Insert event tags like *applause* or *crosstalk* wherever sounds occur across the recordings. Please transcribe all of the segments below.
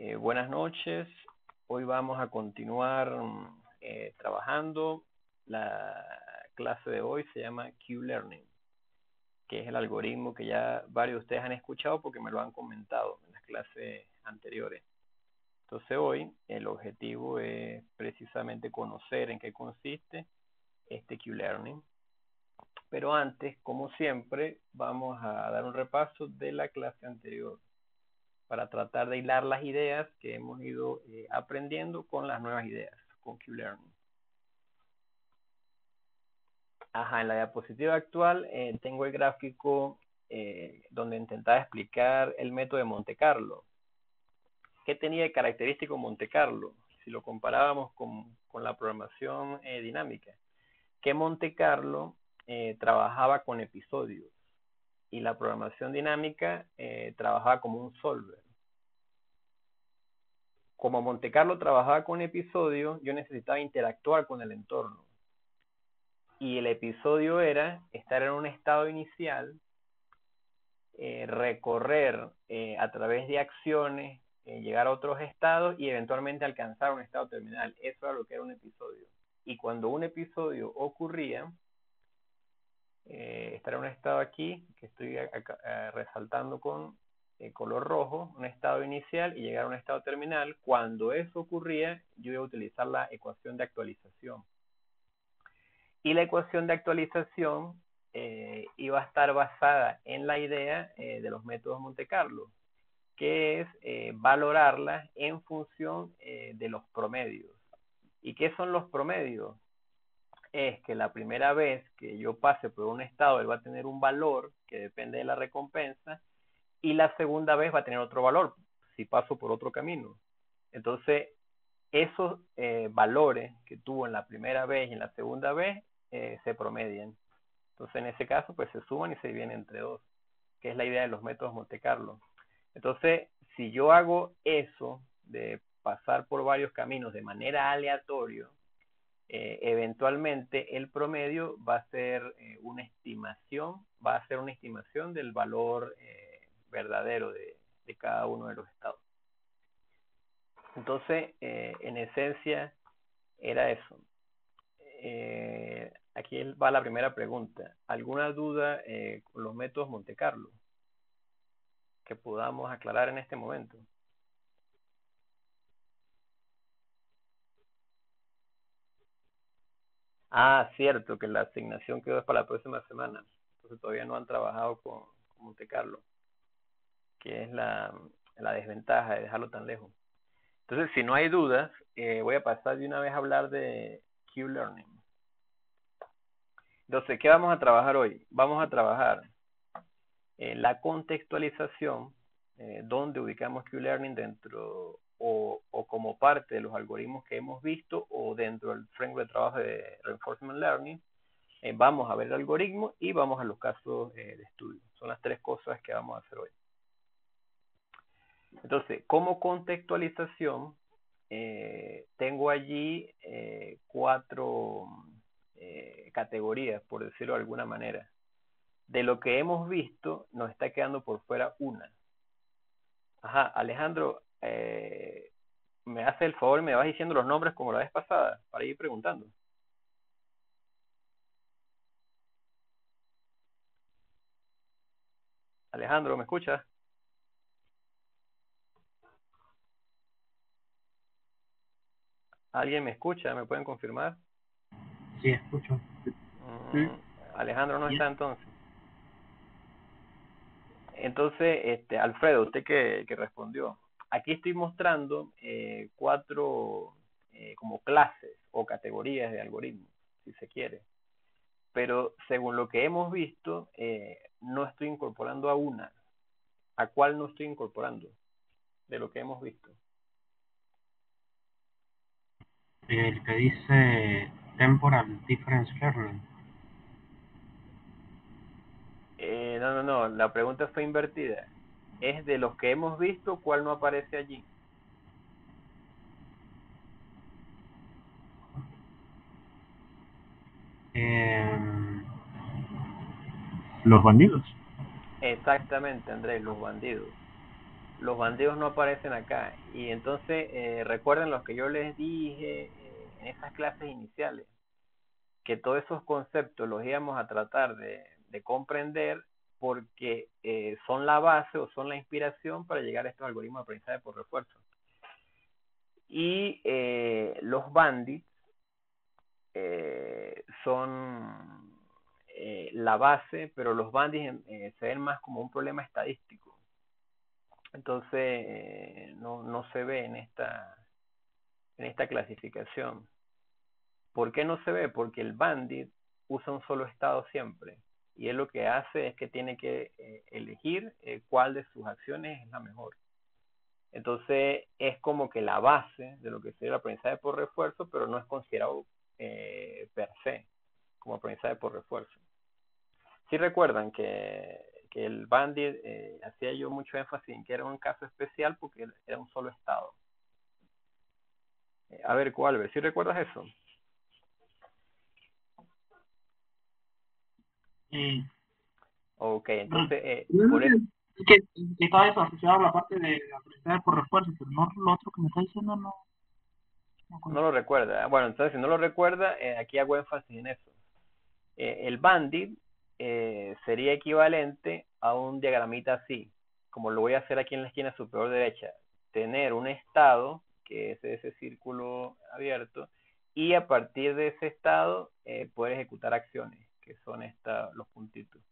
Eh, buenas noches. Hoy vamos a continuar eh, trabajando. La clase de hoy se llama Q-Learning, que es el algoritmo que ya varios de ustedes han escuchado porque me lo han comentado en las clases anteriores. Entonces hoy el objetivo es precisamente conocer en qué consiste este Q-Learning. Pero antes, como siempre, vamos a dar un repaso de la clase anterior para tratar de hilar las ideas que hemos ido eh, aprendiendo con las nuevas ideas, con Q-Learning. Ajá, en la diapositiva actual eh, tengo el gráfico eh, donde intentaba explicar el método de Monte Carlo. ¿Qué tenía de característico Monte Carlo? Si lo comparábamos con, con la programación dinámica. Que Monte Carlo trabajaba con episodios y la programación dinámica eh, trabajaba como un solver. Como Monte Carlo trabajaba con episodios, yo necesitaba interactuar con el entorno. Y el episodio era estar en un estado inicial, eh, recorrer eh, a través de acciones, llegar a otros estados y eventualmente alcanzar un estado terminal. Eso era lo que era un episodio. Y cuando un episodio ocurría, eh, estar en un estado aquí que estoy resaltando con eh, color rojo, un estado inicial y llegar a un estado terminal. Cuando eso ocurría, yo iba a utilizar la ecuación de actualización. Y la ecuación de actualización eh, iba a estar basada en la idea eh, de los métodos Monte Carlo, que es valorarla en función de los promedios. ¿Y qué son los promedios? Es que la primera vez que yo pase por un estado, él va a tener un valor que depende de la recompensa, y la segunda vez va a tener otro valor si paso por otro camino. Entonces, esos eh, valores que tuvo en la primera vez y en la segunda vez eh, se promedian. Entonces, en ese caso, pues se suman y se dividen entre dos, que es la idea de los métodos Monte Carlo. Entonces, si yo hago eso de pasar por varios caminos de manera aleatoria, eh, eventualmente el promedio va a ser eh, una estimación, va a ser una estimación del valor eh, verdadero de, cada uno de los estados. Entonces, en esencia, era eso. aquí va la primera pregunta. ¿Alguna duda con los métodos Monte Carlo que podamos aclarar en este momento? Ah, cierto, que la asignación quedó para la próxima semana. Entonces todavía no han trabajado con, Monte Carlo, que es la, desventaja de dejarlo tan lejos. Entonces, si no hay dudas, eh, voy a pasar de una vez a hablar de Q-Learning. Entonces, ¿qué vamos a trabajar hoy? Vamos a trabajar en la contextualización, eh, donde ubicamos Q-Learning dentro o, como parte de los algoritmos que hemos visto o dentro del framework de trabajo de Reinforcement Learning, eh, vamos a ver el algoritmo y vamos a los casos eh, de estudio. Son las tres cosas que vamos a hacer hoy. Entonces, como contextualización, eh, tengo allí cuatro categorías, por decirlo de alguna manera. De lo que hemos visto, nos está quedando por fuera una. Ajá, Alejandro, eh, me hace el favor y me vas diciendo los nombres como la vez pasada, para ir preguntando. Alejandro, ¿me escuchas? ¿Alguien me escucha? ¿Me pueden confirmar? Sí, escucho. Mm, Alejandro no está entonces. Entonces, este, Alfredo, usted que, que respondió, Aquí estoy mostrando eh, cuatro eh, como clases o categorías de algoritmos, si se quiere. Pero según lo que hemos visto, eh, no estoy incorporando a una. ¿A cuál no estoy incorporando? De lo que hemos visto. El que dice Temporal Difference Learning. no, no, no. La pregunta fue invertida es de los que hemos visto, ¿cuál no aparece allí? Em, los bandidos. Exactamente, Andrés, los bandidos. los bandeos no aparecen acá. Y entonces eh, recuerden lo que yo les dije eh, en esas clases iniciales, que todos esos conceptos los íbamos a tratar de, comprender porque eh, son la base o son la inspiración para llegar a estos algoritmos de aprendizaje por refuerzo. Y los bandits son la base, pero los bandits se ven más como un problema estadístico entonces eh, no, no se ve en esta, en esta clasificación. ¿Por qué no se ve? Porque el bandit usa un solo estado siempre. Y él lo que hace es que tiene que eh, elegir eh, cuál de sus acciones es la mejor. Entonces es como que la base de lo que sería el aprendizaje por refuerzo, pero no es considerado per se como aprendizaje por refuerzo. Si recuerdan que que el Bandit eh, hacía yo mucho énfasis en que era un caso especial porque era un solo estado. Eh, a ver, ¿cuál? ¿Si recuerdas eso? Sí. Ok, entonces... Eh, por que, estaba eso asociado a la parte de la por refuerzo, pero no lo otro que me está diciendo no... No, lo recuerda. Bueno, entonces si no lo recuerda, eh, aquí hago énfasis en eso. el bandit eh, sería equivalente a un diagramita así, como lo voy a hacer aquí en la esquina superior derecha. Tener un estado, que es ese círculo abierto, y a partir de ese estado eh, poder ejecutar acciones, que son esta, los puntitos.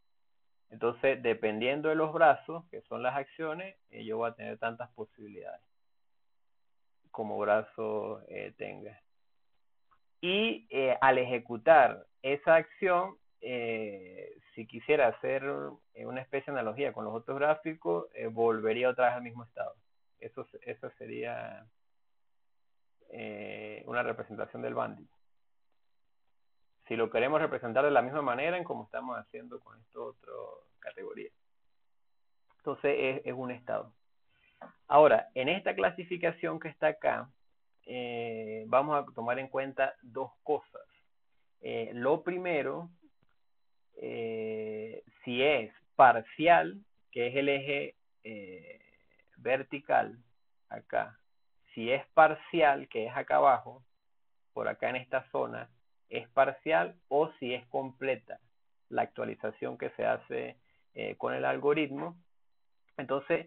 Entonces, dependiendo de los brazos, que son las acciones, eh, yo voy a tener tantas posibilidades como brazo tenga. Y al ejecutar esa acción, eh, si quisiera hacer eh, una especie de analogía con los otros gráficos, eh, volvería otra vez al mismo estado. Eso, eso sería una representación del bandit. Si lo queremos representar de la misma manera en como estamos haciendo con esta otra categoría. Entonces es, un estado. Ahora, en esta clasificación que está acá, vamos a tomar en cuenta dos cosas. lo primero eh, si es parcial, que es el eje eh, vertical, acá, si es parcial, que es acá abajo, por acá en esta zona, es parcial o si es completa la actualización que se hace eh, con el algoritmo. Entonces,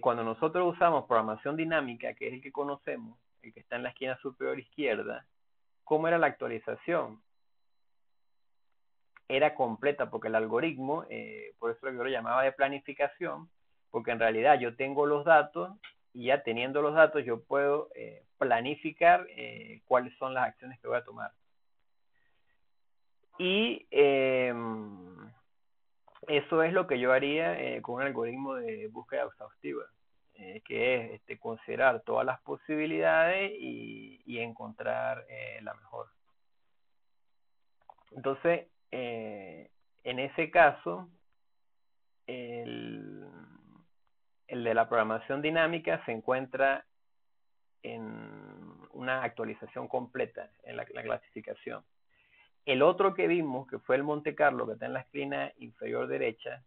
cuando nosotros usamos programación dinámica, que es el que conocemos, el que está en la esquina superior izquierda, ¿cómo era la actualización? era completa porque el algoritmo, eh, por eso yo lo llamaba de planificación, porque en realidad yo tengo los datos y ya teniendo los datos yo puedo eh, planificar eh, cuáles son las acciones que voy a tomar. Y em, eso es lo que yo haría con un algoritmo de búsqueda exhaustiva, que es este, considerar todas las posibilidades y, y encontrar la mejor. Entonces, eh, en ese caso, el, de la programación dinámica se encuentra en una actualización completa en la, clasificación. El otro que vimos, que fue el Monte Carlo, que está en la esquina inferior derecha,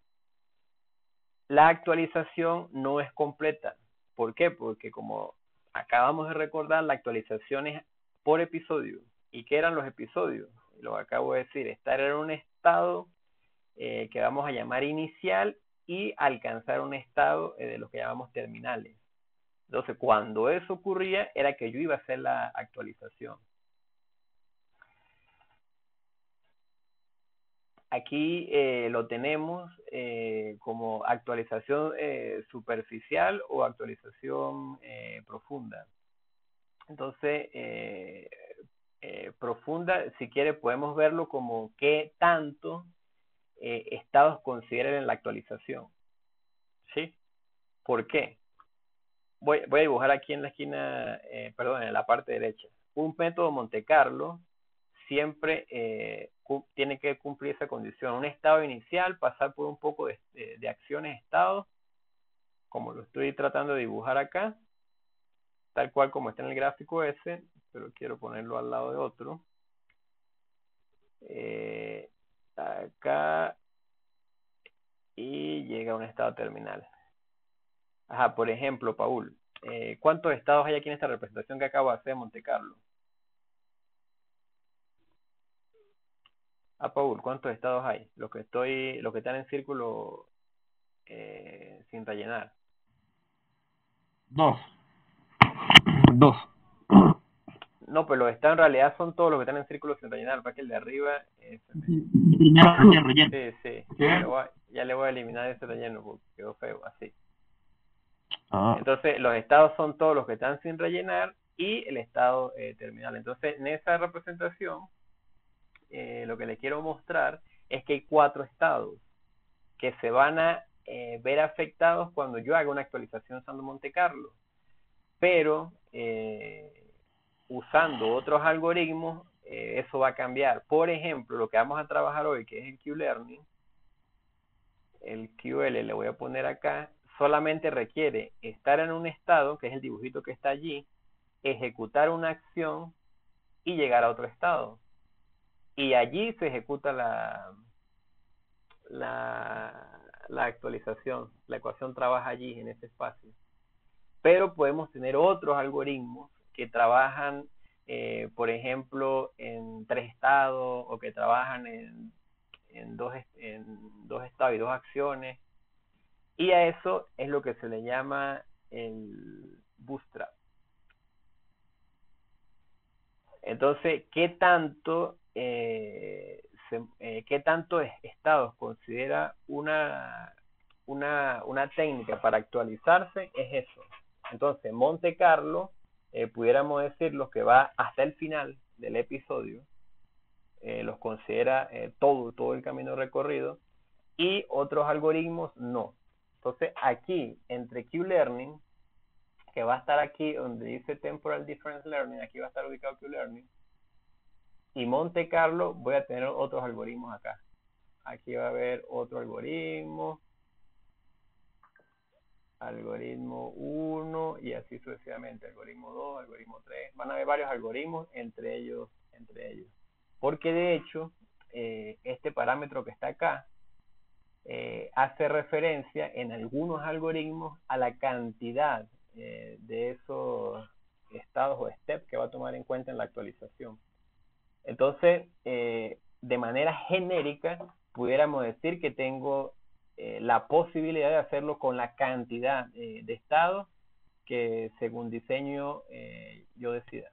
la actualización no es completa. ¿Por qué? Porque como acabamos de recordar, la actualización es por episodio. ¿Y qué eran los episodios? lo acabo de decir, estar en un estado eh, que vamos a llamar inicial y alcanzar un estado eh, de lo que llamamos terminales. Entonces, cuando eso ocurría, era que yo iba a hacer la actualización. Aquí eh, lo tenemos como actualización superficial o actualización profunda. Entonces, eh, profunda, si quiere podemos verlo como qué tanto eh, estados consideran en la actualización. ¿Sí? ¿Por qué? Voy, voy a dibujar aquí en la esquina, eh, perdón, en la parte derecha. Un método Monte Carlo siempre tiene que cumplir esa condición. Un estado inicial, pasar por un poco de, acciones estados, como lo estoy tratando de dibujar acá, tal cual como está en el gráfico ese, pero quiero ponerlo al lado de otro. Eh, acá y llega a un estado terminal. Ajá, por ejemplo, Paul, eh, ¿cuántos estados hay aquí en esta representación que acabo de hacer de Monte Carlo? Ah, Paul, ¿cuántos estados hay? Los que estoy, los que están en círculo eh, sin rellenar. Dos. Dos. No, pero los estados en realidad son todos los que están en círculo sin rellenar, para que el de arriba es... El primero que relleno. Sí, sí. Ya, le voy a- ya le voy a eliminar ese relleno porque quedó feo, así. Ah. Entonces, los estados son todos los que están sin rellenar y el estado eh, terminal. Entonces, en esa representación, eh, lo que les quiero mostrar es que hay cuatro estados que se van a eh, ver afectados cuando yo haga una actualización usando Monte Carlo. Pero, eh, usando otros algoritmos, eh, eso va a cambiar. Por ejemplo, lo que vamos a trabajar hoy, que es el Q-Learning, el QL le voy a poner acá, solamente requiere estar en un estado, que es el dibujito que está allí, ejecutar una acción y llegar a otro estado. Y allí se ejecuta la, la, la actualización. La ecuación trabaja allí, en ese espacio. Pero podemos tener otros algoritmos que trabajan, eh, por ejemplo, en tres estados o que trabajan en, en, dos, en dos estados y dos acciones. Y a eso es lo que se le llama el bootstrap. Entonces, ¿qué tanto, eh, eh, qué tanto es- estados considera una, una, una técnica para actualizarse? Es eso. Entonces, Monte Carlo, eh, pudiéramos decir los que va hasta el final del episodio, eh, los considera todo, todo el camino recorrido, y otros algoritmos no. Entonces, aquí, entre Q-Learning, que va a estar aquí donde dice Temporal Difference Learning, aquí va a estar ubicado Q-Learning, y Monte Carlo, voy a tener otros algoritmos acá. Aquí va a haber otro algoritmo, algoritmo 1 y así sucesivamente, algoritmo 2, algoritmo 3. Van a haber varios algoritmos entre ellos, entre ellos. Porque de hecho, eh, este parámetro que está acá eh, hace referencia en algunos algoritmos a la cantidad eh, de esos estados o steps que va a tomar en cuenta en la actualización. Entonces, eh, de manera genérica, pudiéramos decir que tengo eh, la posibilidad de hacerlo con la cantidad eh, de estados que según diseño yo decida.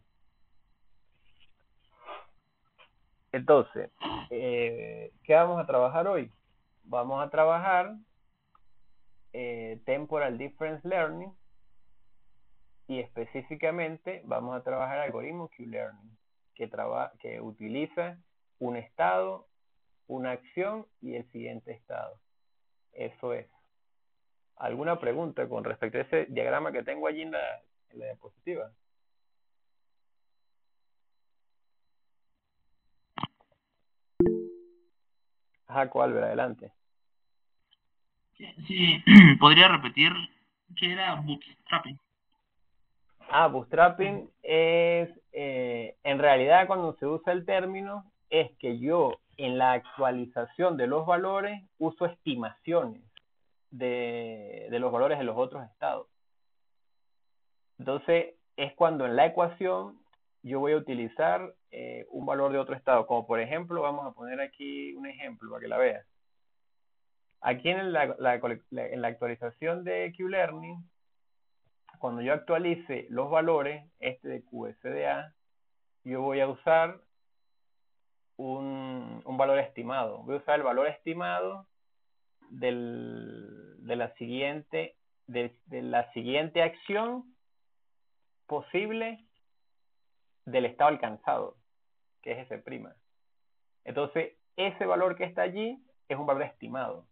Entonces, ¿qué vamos a trabajar hoy? Vamos a trabajar Temporal Difference Learning y específicamente vamos a trabajar algoritmo Q-Learning que, traba que utiliza un estado, una acción y el siguiente estado. Eso es. ¿Alguna pregunta con respecto a ese diagrama que tengo allí en la, en la diapositiva? Jaco adelante. Sí, sí, *clears throat* podría repetir qué era bootstrapping. Ah, bootstrapping es, eh, en realidad cuando se usa el término, es que yo en la actualización de los valores uso estimaciones de, los valores de los otros estados. Entonces, es cuando en la ecuación yo voy a utilizar eh, un valor de otro estado, como por ejemplo, vamos a poner aquí un ejemplo para que la veas. Aquí en la actualización de Q-Learning, cuando yo actualice los valores, este de QSDA, yo voy a usar un, un valor estimado. Voy a usar el valor estimado del, de la siguiente de, de la siguiente acción posible del estado alcanzado, que es ese. Entonces, ese valor que está allí es un valor estimado.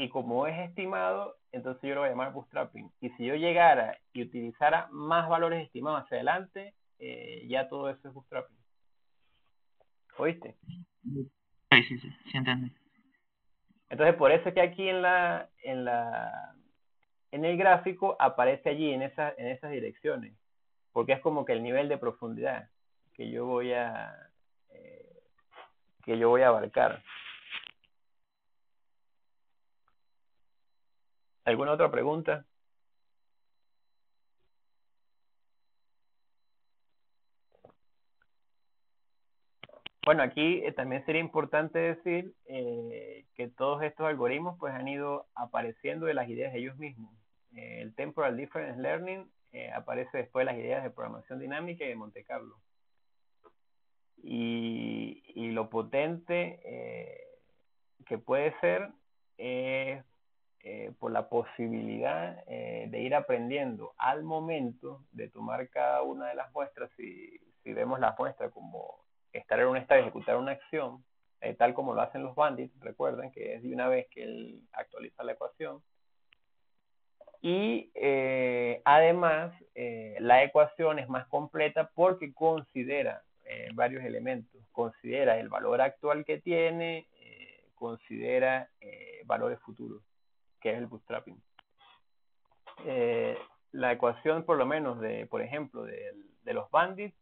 Y como es estimado, entonces yo lo voy a llamar bootstrapping. Y si yo llegara y utilizara más valores estimados hacia adelante, eh, ya todo eso es bootstrapping. ¿Oíste? Sí, sí, sí, sí entendí. Entonces, por eso es que aquí en la, en la, en el gráfico aparece allí en esas, en esas direcciones, porque es como que el nivel de profundidad que yo voy a, eh, que yo voy a abarcar. ¿Alguna otra pregunta? Bueno, aquí eh, también sería importante decir eh, que todos estos algoritmos pues han ido apareciendo de las ideas de ellos mismos. Eh, el Temporal Difference Learning aparece después de las ideas de programación dinámica y de Monte Carlo. Y, y lo potente que puede ser es por la posibilidad de ir aprendiendo al momento de tomar cada una de las muestras, si, si vemos la muestra como estar en un estado ejecutar una acción, eh, tal como lo hacen los bandits, recuerden que es de una vez que él actualiza la ecuación. Y eh, además, eh, la ecuación es más completa porque considera varios elementos. Considera el valor actual que tiene, considera valores futuros, que es el bootstrapping. la ecuación, por lo menos, de, por ejemplo, de, de los bandits,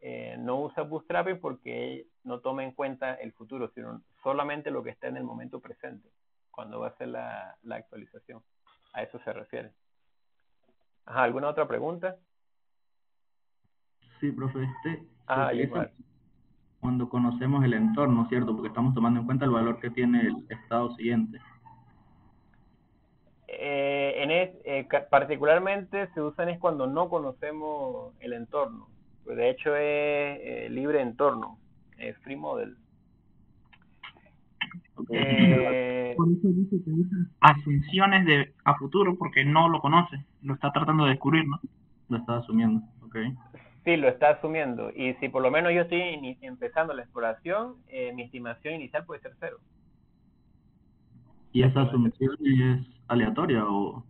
eh, no usa Bootstrapping porque no toma en cuenta el futuro, sino solamente lo que está en el momento presente, cuando va a hacer la, actualización. A eso se refiere. ¿Alguna otra pregunta? Sí, profe, este ah, cuando conocemos el entorno, ¿cierto? Porque estamos tomando en cuenta el valor que tiene el estado siguiente. Eh, en es, eh, particularmente se usan es cuando no conocemos el entorno pues de hecho es eh, libre entorno, es free model. Eh, Por eso dice que usa asunciones de a futuro porque no lo conoce, lo está tratando de descubrir, ¿no? Lo está asumiendo, ok. Sí, lo está asumiendo. Y si por lo menos yo estoy empezando la exploración, eh, mi estimación inicial puede ser cero. ¿Y esa asunción es aleatoria o...?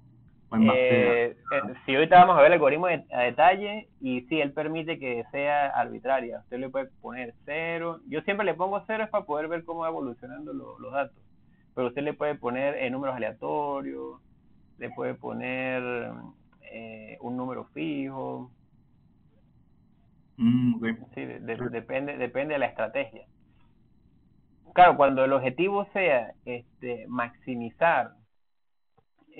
Eh, eh, si ahorita vamos a ver el algoritmo a detalle y si él permite que sea arbitraria. Usted le puede poner cero. Yo siempre le pongo cero es para poder ver cómo va evolucionando los datos. Pero usted le puede poner eh, números aleatorios, le puede poner un número fijo. Mm, sí, depende, depende de la estrategia. Claro, cuando el objetivo sea este, maximizar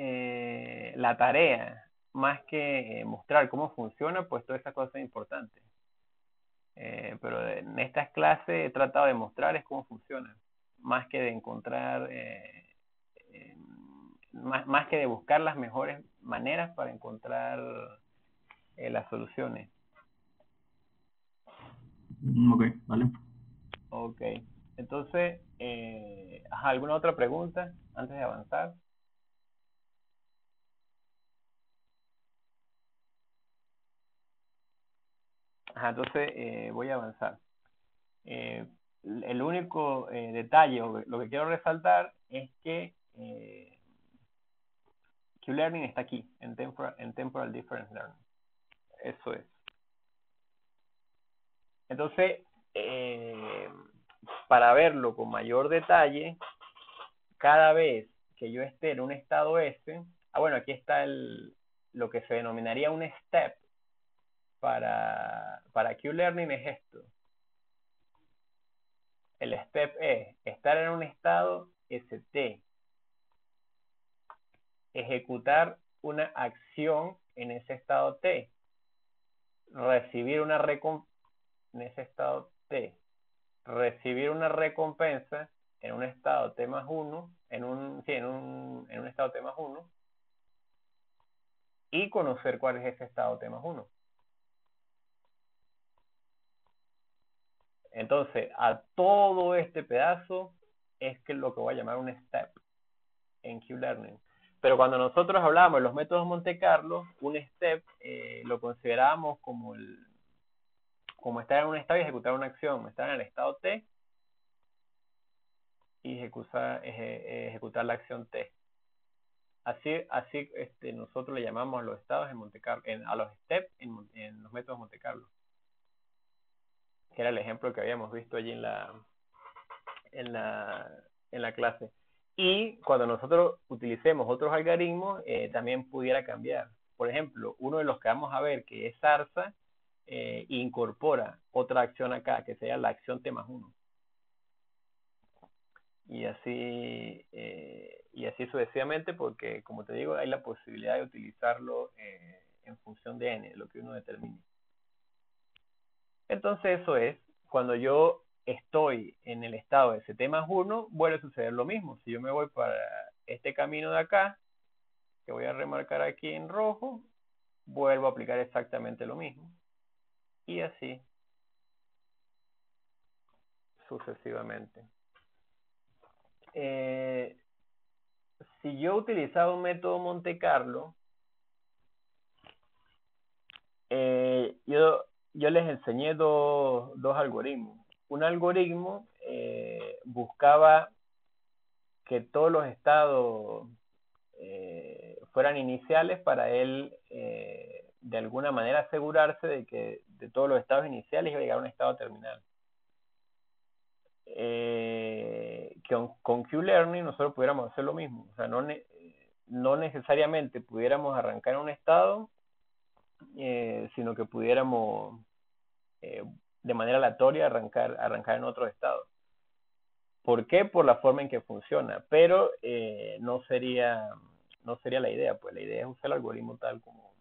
eh, la tarea, más que eh, mostrar cómo funciona, pues toda esa cosa es importante. Eh, pero en estas clases he tratado de mostrar es cómo funciona, más que de encontrar, más, más, que de buscar las mejores maneras para encontrar las soluciones. Mm, ok, vale. Ok, entonces, ¿alguna otra pregunta antes de avanzar? Entonces eh, voy a avanzar. Eh, el único eh, detalle, lo que quiero resaltar, es que Q-Learning está aquí, en temporal, en temporal Difference Learning. Eso es. Entonces, para verlo con mayor detalle, cada vez que yo esté en un estado S, ah bueno, aquí está el, lo que se denominaría un step, para, para Q-Learning es esto. El step es estar en un estado ST. Ejecutar una acción en ese estado T. Recibir una recompensa en ese estado T. Recibir una recompensa en un estado T más 1, en un, sí, en un, en un estado T más 1, y conocer cuál es ese estado T más 1. Entonces, a todo este pedazo es que lo que voy a llamar un step en Q-Learning. Pero cuando nosotros hablamos de los métodos Monte Carlo, un step eh, lo consideramos como el como estar en un estado y ejecutar una acción, estar en el estado T y ejecutar, la acción T. Así, así este, nosotros le llamamos a los estados en Monte Carlo, a los steps en, en los métodos Monte Carlo que era el ejemplo que habíamos visto allí en la, en la, en la clase. Y cuando nosotros utilicemos otros algoritmos, eh, también pudiera cambiar. Por ejemplo, uno de los que vamos a ver, que es Zarza, eh, incorpora otra acción acá, que sea la acción T más 1. y así eh, y así sucesivamente porque como te digo hay la posibilidad de utilizarlo eh, en función de n lo que uno determine entonces eso es cuando yo estoy en el estado de más 1 vuelve a suceder lo mismo. Si yo me voy para este camino de acá que voy a remarcar aquí en rojo vuelvo a aplicar exactamente lo mismo. Y así sucesivamente. Eh, si yo utilizaba un método Monte Carlo, eh, yo, yo les enseñé dos, dos algoritmos. Un algoritmo eh, buscaba que todos los estados fueran iniciales para él de alguna manera asegurarse de que de todos los estados iniciales iba a llegar a un estado terminal eh, que con Q-Learning nosotros pudiéramos hacer lo mismo. O sea, no, no necesariamente pudiéramos arrancar en un estado, eh, sino que pudiéramos eh, de manera aleatoria arrancar, arrancar en otro estado. ¿Por qué? Por la forma en que funciona. Pero eh, no, sería, no sería la idea, pues la idea es usar el algoritmo tal como,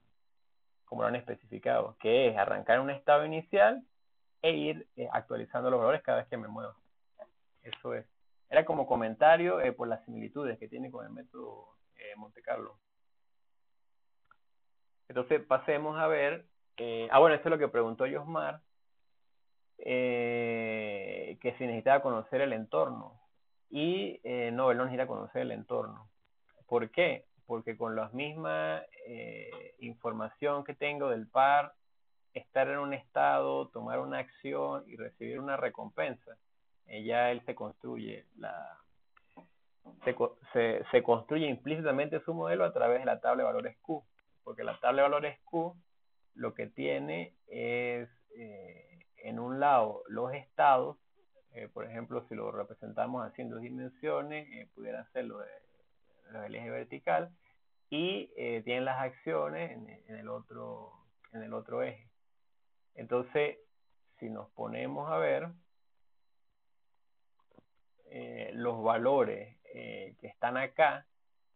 como lo han especificado, que es arrancar un estado inicial e ir actualizando los valores cada vez que me muevo. Eso es. Era como comentario eh, por las similitudes que tiene con el método eh, Monte Carlo. Entonces pasemos a ver. Eh, ah, bueno, esto es lo que preguntó Yosmar. Que si necesitaba conocer el entorno. Y no, él no necesita conocer el entorno. ¿Por qué? Porque con la misma información que tengo del par, estar en un estado, tomar una acción y recibir una recompensa, ya él se construye la se, se, construye implícitamente su modelo a través de la tabla de valores Q, porque la tabla de valores Q lo que tiene es eh, en un lado los estados, eh, por ejemplo, si lo representamos así en dos dimensiones, eh, pudiera ser lo, del eje vertical, y tiene las acciones en, el otro, en el otro eje. Entonces, si nos ponemos a ver, eh, los valores eh, que están acá,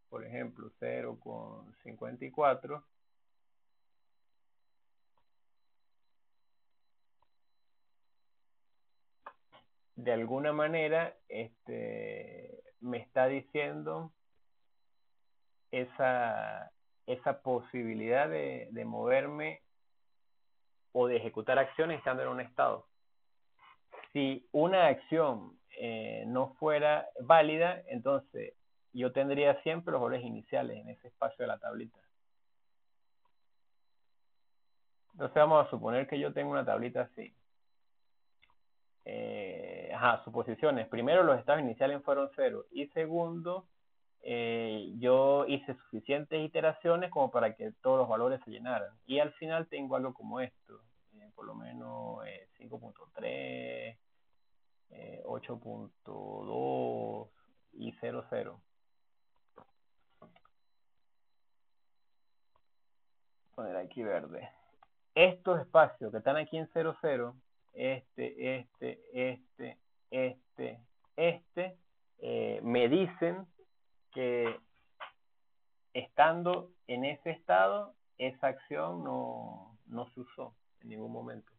por ejemplo 0,54, de alguna manera este, me está diciendo esa, esa posibilidad de, de moverme o de ejecutar acciones estando en un estado. Si una acción eh, no fuera válida, entonces yo tendría siempre los valores iniciales en ese espacio de la tablita. Entonces vamos a suponer que yo tengo una tablita así. Eh, ajá, suposiciones. Primero, los estados iniciales fueron cero. Y segundo, eh, yo hice suficientes iteraciones como para que todos los valores se llenaran. Y al final tengo algo como esto. por lo menos 5.3, 8.2 eh, y 00. Poner aquí verde. Estos espacios que están aquí en 00, este, este, este, este, este, eh, me dicen que estando en ese estado, esa acción no, no se usó en ningún momento.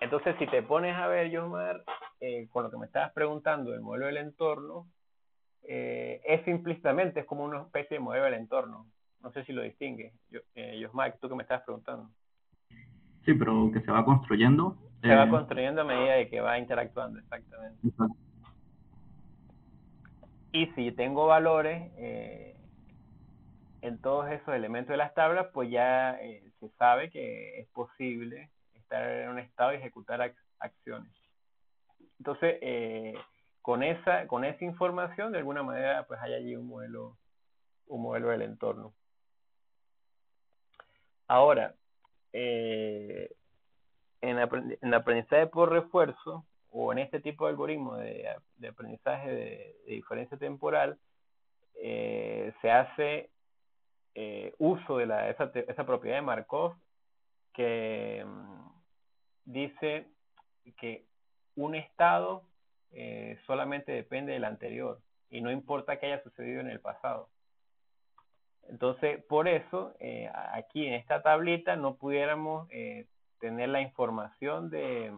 Entonces, si te pones a ver, Yomar, eh, con lo que me estabas preguntando del modelo del entorno, eh, es implícitamente, es como una especie de modelo del entorno. No sé si lo distingue. Yo, eh, tú que me estabas preguntando. Sí, pero que se va construyendo. Se va eh, construyendo a medida de que va interactuando, exactamente. Y si tengo valores en todos esos elementos de las tablas, pues ya se sabe que es posible estar en un estado y ejecutar acciones. Entonces, eh, con esa, con esa información, de alguna manera, pues hay allí un modelo, un modelo del entorno. Ahora, eh, en, en aprendizaje por refuerzo, o en este tipo de algoritmo de, aprendizaje de, diferencia temporal, eh, se hace uso de la, esa, esa propiedad de Markov que mm, dice que un estado eh, solamente depende del anterior y no importa que haya sucedido en el pasado. Entonces, por eso, eh, aquí en esta tablita no pudiéramos eh, tener la información de,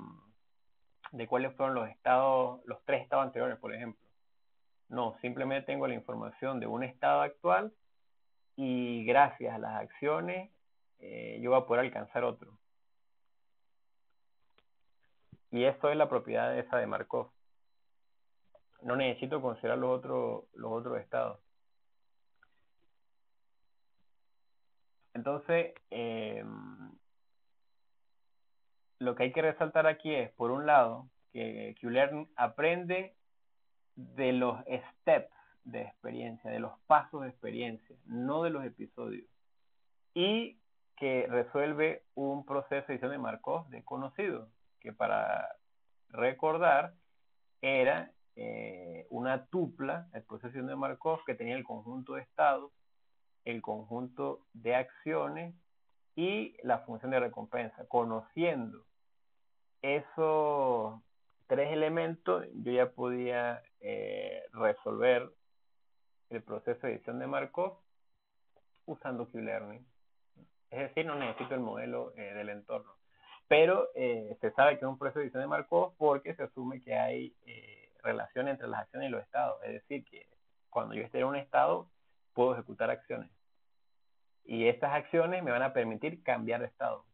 de cuáles fueron los estados, los tres estados anteriores, por ejemplo. No, simplemente tengo la información de un estado actual y gracias a las acciones eh, yo voy a poder alcanzar otro. Y esto es la propiedad de esa de Markov. No necesito considerar los otros, los otros estados. Entonces, em, lo que hay que resaltar aquí es, por un lado, que QLearn aprende de los steps de experiencia, de los pasos de experiencia, no de los episodios. Y que resuelve un proceso de edición de Markov desconocido, que para recordar era eh, una tupla, el proceso de de Markov, que tenía el conjunto de estados, el conjunto de acciones y la función de recompensa. Conociendo esos tres elementos, yo ya podía eh, resolver el proceso de edición de Markov usando Q-Learning. Es decir, no necesito el modelo eh, del entorno. Pero eh, se sabe que es un proceso de edición de Markov porque se asume que hay eh, relación entre las acciones y los estados. Es decir, que cuando yo esté en un estado, puedo ejecutar acciones. Y estas acciones me van a permitir cambiar de estado.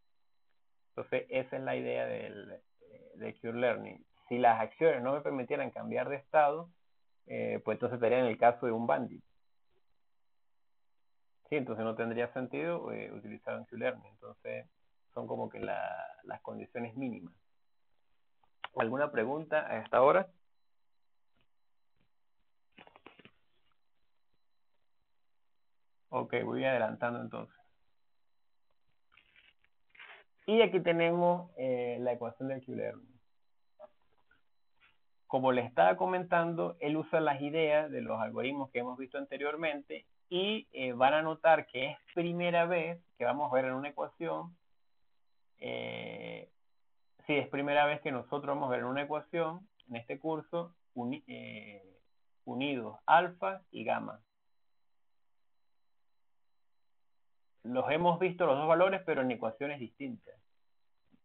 Entonces, esa es la idea del, de Q-Learning. Si las acciones no me permitieran cambiar de estado, pues entonces estaría en el caso de un bandit entonces no tendría sentido eh, utilizar un learning. Entonces son como que las condiciones mínimas. ¿Alguna pregunta a esta hora? Ok, voy adelantando entonces. Y aquí tenemos eh, la ecuación del Q-Learning. Como le estaba comentando, él usa las ideas de los algoritmos que hemos visto anteriormente y eh, van a notar que es primera vez que vamos a ver en una ecuación, eh, sí, es primera vez que nosotros vamos a ver en una ecuación, en este curso, unidos alfa y gamma. Los hemos visto los dos valores, pero en ecuaciones distintas.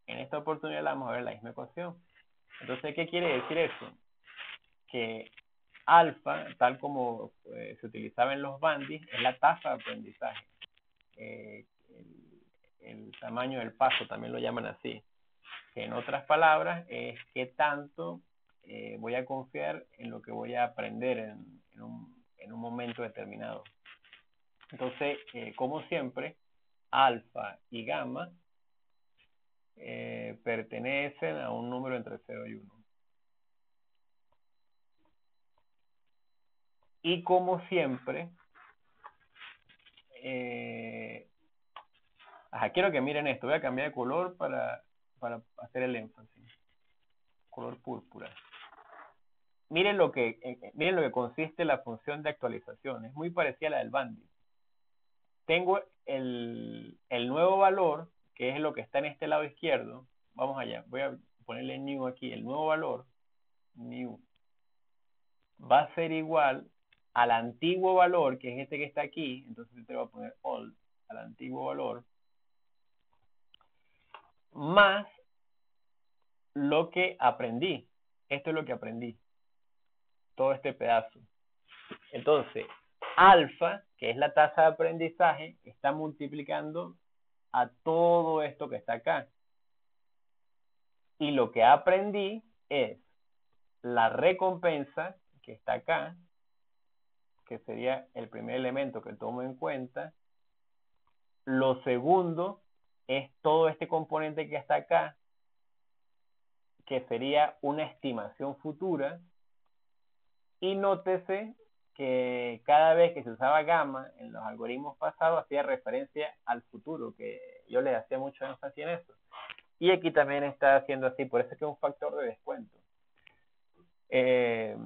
En esta oportunidad vamos a ver la misma ecuación. Entonces, ¿qué quiere decir eso? Que alfa, tal como eh, se utilizaba en los bandis, es la tasa de aprendizaje. Eh, el, tamaño del paso también lo llaman así. Que en otras palabras es qué tanto eh, voy a confiar en lo que voy a aprender en, un, en un, momento determinado. Entonces, como siempre, alfa y gamma pertenecen a un número entre 0 y 1. Y como siempre, eh, quiero que miren esto, voy a cambiar de color para, para hacer el énfasis. Color púrpura. Miren lo que eh, eh, miren lo que consiste la función de actualización, es muy parecida a la del Bandit. Tengo el, el nuevo valor, que es lo que está en este lado izquierdo. Vamos allá, voy a ponerle new aquí, el nuevo valor, new, va a ser igual al antiguo valor, que es este que está aquí, entonces te voy a poner old, al antiguo valor, más lo que aprendí. Esto es lo que aprendí. Todo este pedazo. Entonces, alfa, que es la tasa de aprendizaje, está multiplicando a todo esto que está acá. Y lo que aprendí es la recompensa que está acá, que sería el primer elemento que tomo en cuenta. Lo segundo es todo este componente que está acá, que sería una estimación futura. Y nótese que cada vez que se usaba gamma en los algoritmos pasados hacía referencia al futuro, que yo le hacía mucho énfasis en eso. Y aquí también está haciendo así, por eso es que es un factor de descuento. Eh,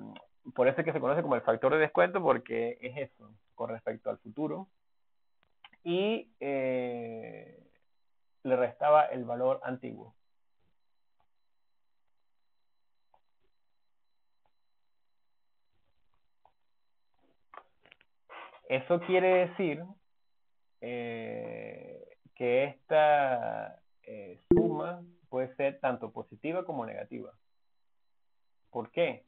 por eso es que se conoce como el factor de descuento, porque es eso, con respecto al futuro. Y eh, le restaba el valor antiguo. Eso quiere decir eh, que esta eh, suma puede ser tanto positiva como negativa. ¿Por qué?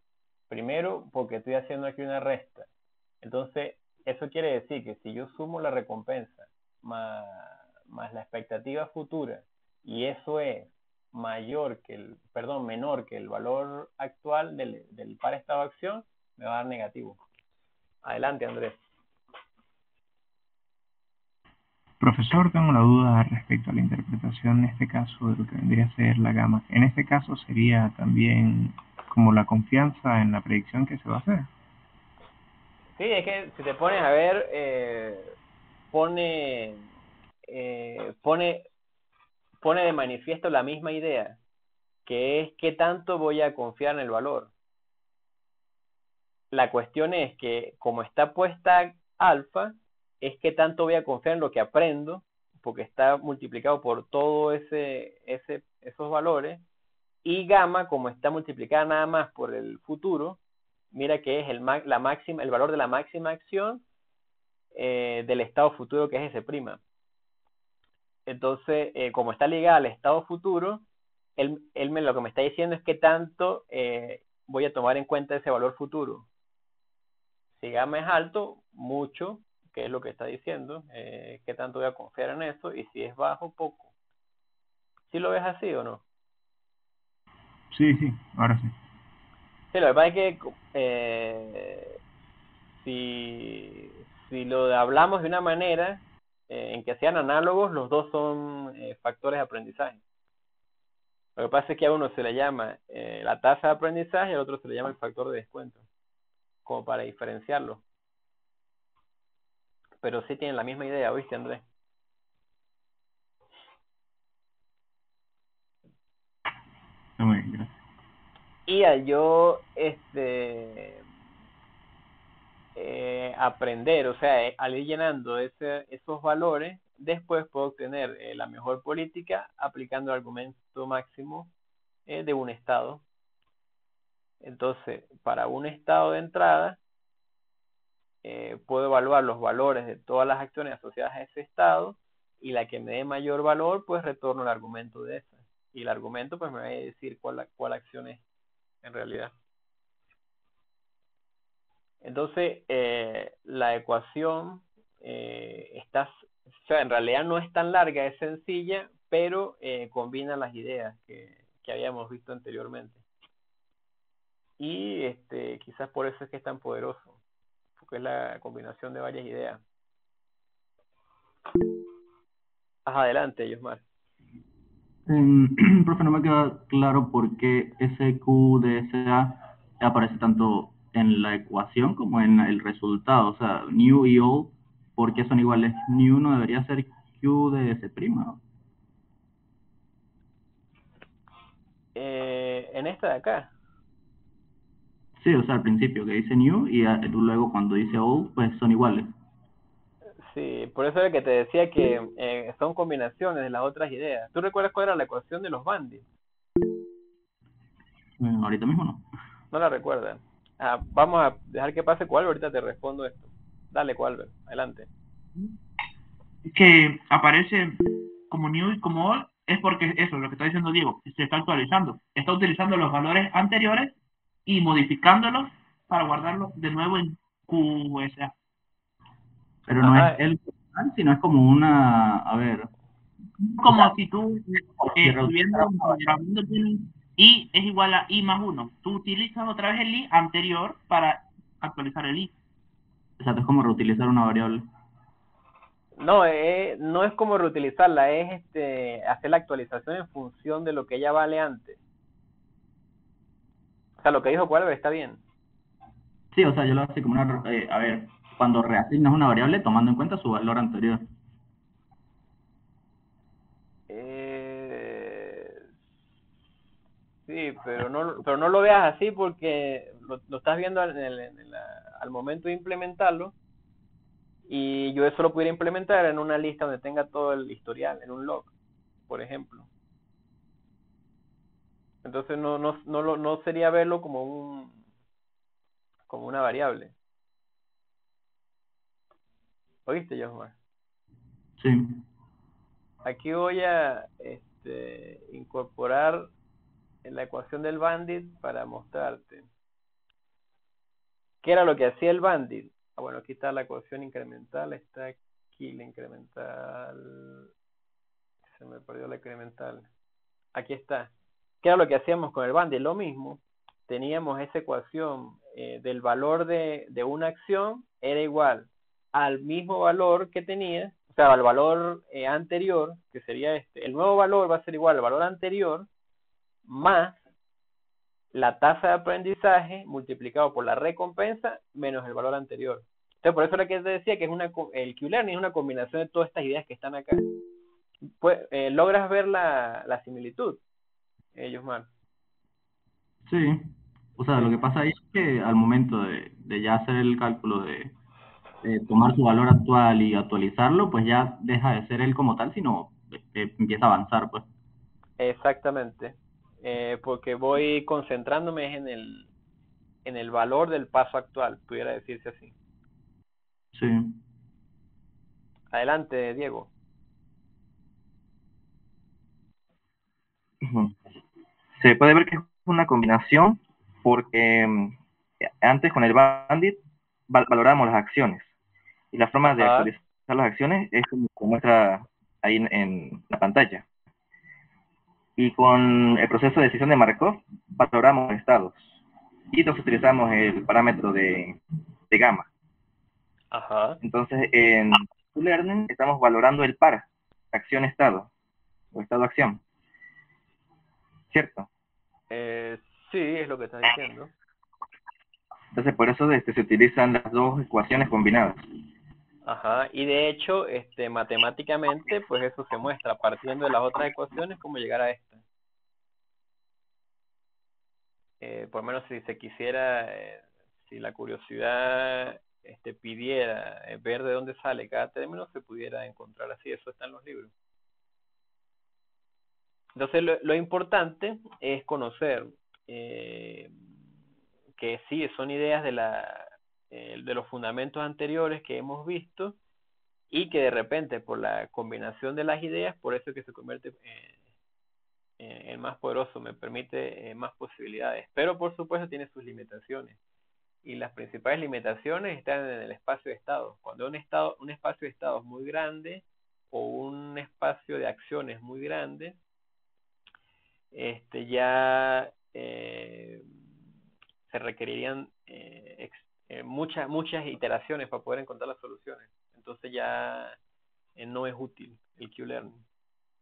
Primero, porque estoy haciendo aquí una resta. Entonces, eso quiere decir que si yo sumo la recompensa más, la expectativa futura y eso es mayor que el, perdón, menor que el valor actual del, del par estado acción, me va a dar negativo. Adelante, Andrés. Profesor, tengo una duda respecto a la interpretación en este caso de lo que vendría a ser la gama. En este caso sería también como la confianza en la predicción que se va a hacer. Sí, es que si te pones a ver, eh, pone, eh, pone, pone de manifiesto la misma idea, que es qué tanto voy a confiar en el valor. La cuestión es que como está puesta alfa, es qué tanto voy a confiar en lo que aprendo, porque está multiplicado por todo ese, ese, esos valores, y gamma, como está multiplicada nada más por el futuro, mira que es el, la máxima, el valor de la máxima acción eh, del estado futuro que es ese prima. Entonces, eh, como está ligada al estado futuro, él, él me, lo que me está diciendo es que tanto eh, voy a tomar en cuenta ese valor futuro. Si gamma es alto, mucho, que es lo que está diciendo, qué tanto voy a confiar en eso, y si es bajo, poco. ¿Sí lo ves así o no? Sí, sí, ahora sí. Sí, lo que pasa es que eh, si, si lo hablamos de una manera eh, en que sean análogos, los dos son eh, factores de aprendizaje. Lo que pasa es que a uno se le llama la tasa de aprendizaje y al otro se le llama el factor de descuento, como para diferenciarlo. Pero sí tienen la misma idea, ¿oíste, Andrés? Muy bien, gracias. Y al yo este eh, aprender, o sea, eh, al ir llenando ese, esos valores, después puedo obtener eh, la mejor política aplicando el argumento máximo de un estado. Entonces, para un estado de entrada, puedo evaluar los valores de todas las acciones asociadas a ese estado y la que me dé mayor valor, pues retorno el argumento de esa. Y el argumento, pues me va a decir cuál, cuál acción es en realidad. Entonces, eh, la ecuación eh, está, o sea, en realidad no es tan larga, es sencilla, pero eh, combina las ideas que, que habíamos visto anteriormente. Y este, quizás por eso es que es tan poderoso, porque es la combinación de varias ideas. Adelante, Yosmar. *clears throat* profe, no me queda claro por qué ese aparece tanto en la ecuación como en el resultado. O sea, new y old, ¿por qué son iguales? New no debería ser Q de S'. Eh, en esta de acá. Sí, o sea, al principio que dice new y luego cuando dice old, pues son iguales. Sí, por eso es que te decía que eh, son combinaciones de las otras ideas. ¿Tú recuerdas cuál era la ecuación de los bandits? ahorita mismo no. No la recuerdan. Ah, vamos a dejar que pase cuál, ahorita te respondo esto. Dale, Cualver, adelante. Que aparece como new y como old es porque eso, lo que está diciendo Diego, se está actualizando. Está utilizando los valores anteriores y modificándolos para guardarlos de nuevo en QSA. Pero no es el sino es como una, a ver. Como si tú eh, i es igual a i más 1. Tú utilizas otra vez el i anterior para actualizar el i. Exacto, es como reutilizar una variable. No, eh, no es como reutilizarla, es este hacer la actualización en función de lo que ya vale antes. O sea, lo que dijo Cualver está bien. Sí, o sea, yo lo hago como una... Eh, a ver, cuando reasignas una variable tomando en cuenta su valor anterior. Eh, sí, pero no, pero no lo veas así porque lo, estás viendo al, al momento de implementarlo y yo eso lo pudiera implementar en una lista donde tenga todo el historial, en un log, por ejemplo. Entonces no, no, no, no sería verlo como un como una variable. ¿Oíste, Josmar? Sí. Aquí voy a este, incorporar en la ecuación del bandit para mostrarte. ¿Qué era lo que hacía el bandit? Ah, bueno, aquí está la ecuación incremental, está aquí la incremental. Se me perdió la incremental. Aquí está. ¿Qué era lo que hacíamos con el bandit? Lo mismo. Teníamos esa ecuación eh, del valor de, de una acción era igual al mismo valor que tenía, o sea, al valor eh, anterior, que sería este. El nuevo valor va a ser igual al valor anterior más la tasa de aprendizaje multiplicado por la recompensa menos el valor anterior. Entonces, por eso era que te decía que es una, el Q-Learning es una combinación de todas estas ideas que están acá. Pues, eh, ¿Logras ver la, la similitud, ellos más Sí. O sea, lo que pasa ahí es que al momento de, de ya hacer el cálculo de, de, tomar su valor actual y actualizarlo, pues ya deja de ser él como tal, sino eh, empieza a avanzar, pues. Exactamente eh, porque voy concentrándome en el, en el valor del paso actual, pudiera decirse así. Sí. Adelante, Diego. Se puede ver que es una combinación porque mm, antes con el Bandit valoramos las acciones y la forma de actualizar las acciones es como muestra ahí en la pantalla y con el proceso de decisión de Markov valoramos estados y entonces utilizamos el parámetro de, de gamma. Ajá. Entonces en Learning estamos valorando el par, acción-estado o estado-acción. ¿Cierto? Eh, sí, es lo que estás diciendo. Entonces por eso este, se utilizan las dos ecuaciones combinadas. Ajá, y de hecho, este, matemáticamente, pues eso se muestra partiendo de las otras ecuaciones cómo llegar a esta. Eh, por lo menos si se quisiera, eh, si la curiosidad este, pidiera eh, ver de dónde sale cada término, se pudiera encontrar así, eso está en los libros. Entonces, lo, lo importante es conocer eh, que sí, son ideas de la eh, de los fundamentos anteriores que hemos visto y que de repente por la combinación de las ideas, por eso es que se convierte en, más poderoso, me permite eh, más posibilidades, pero por supuesto tiene sus limitaciones y las principales limitaciones están en el espacio de estado. Cuando un estado, un espacio de estado es muy grande o un espacio de acciones muy grande, este ya eh, se requerirían eh, eh, muchas, muchas iteraciones para poder encontrar las soluciones. Entonces ya eh, no es útil el Q-Learning.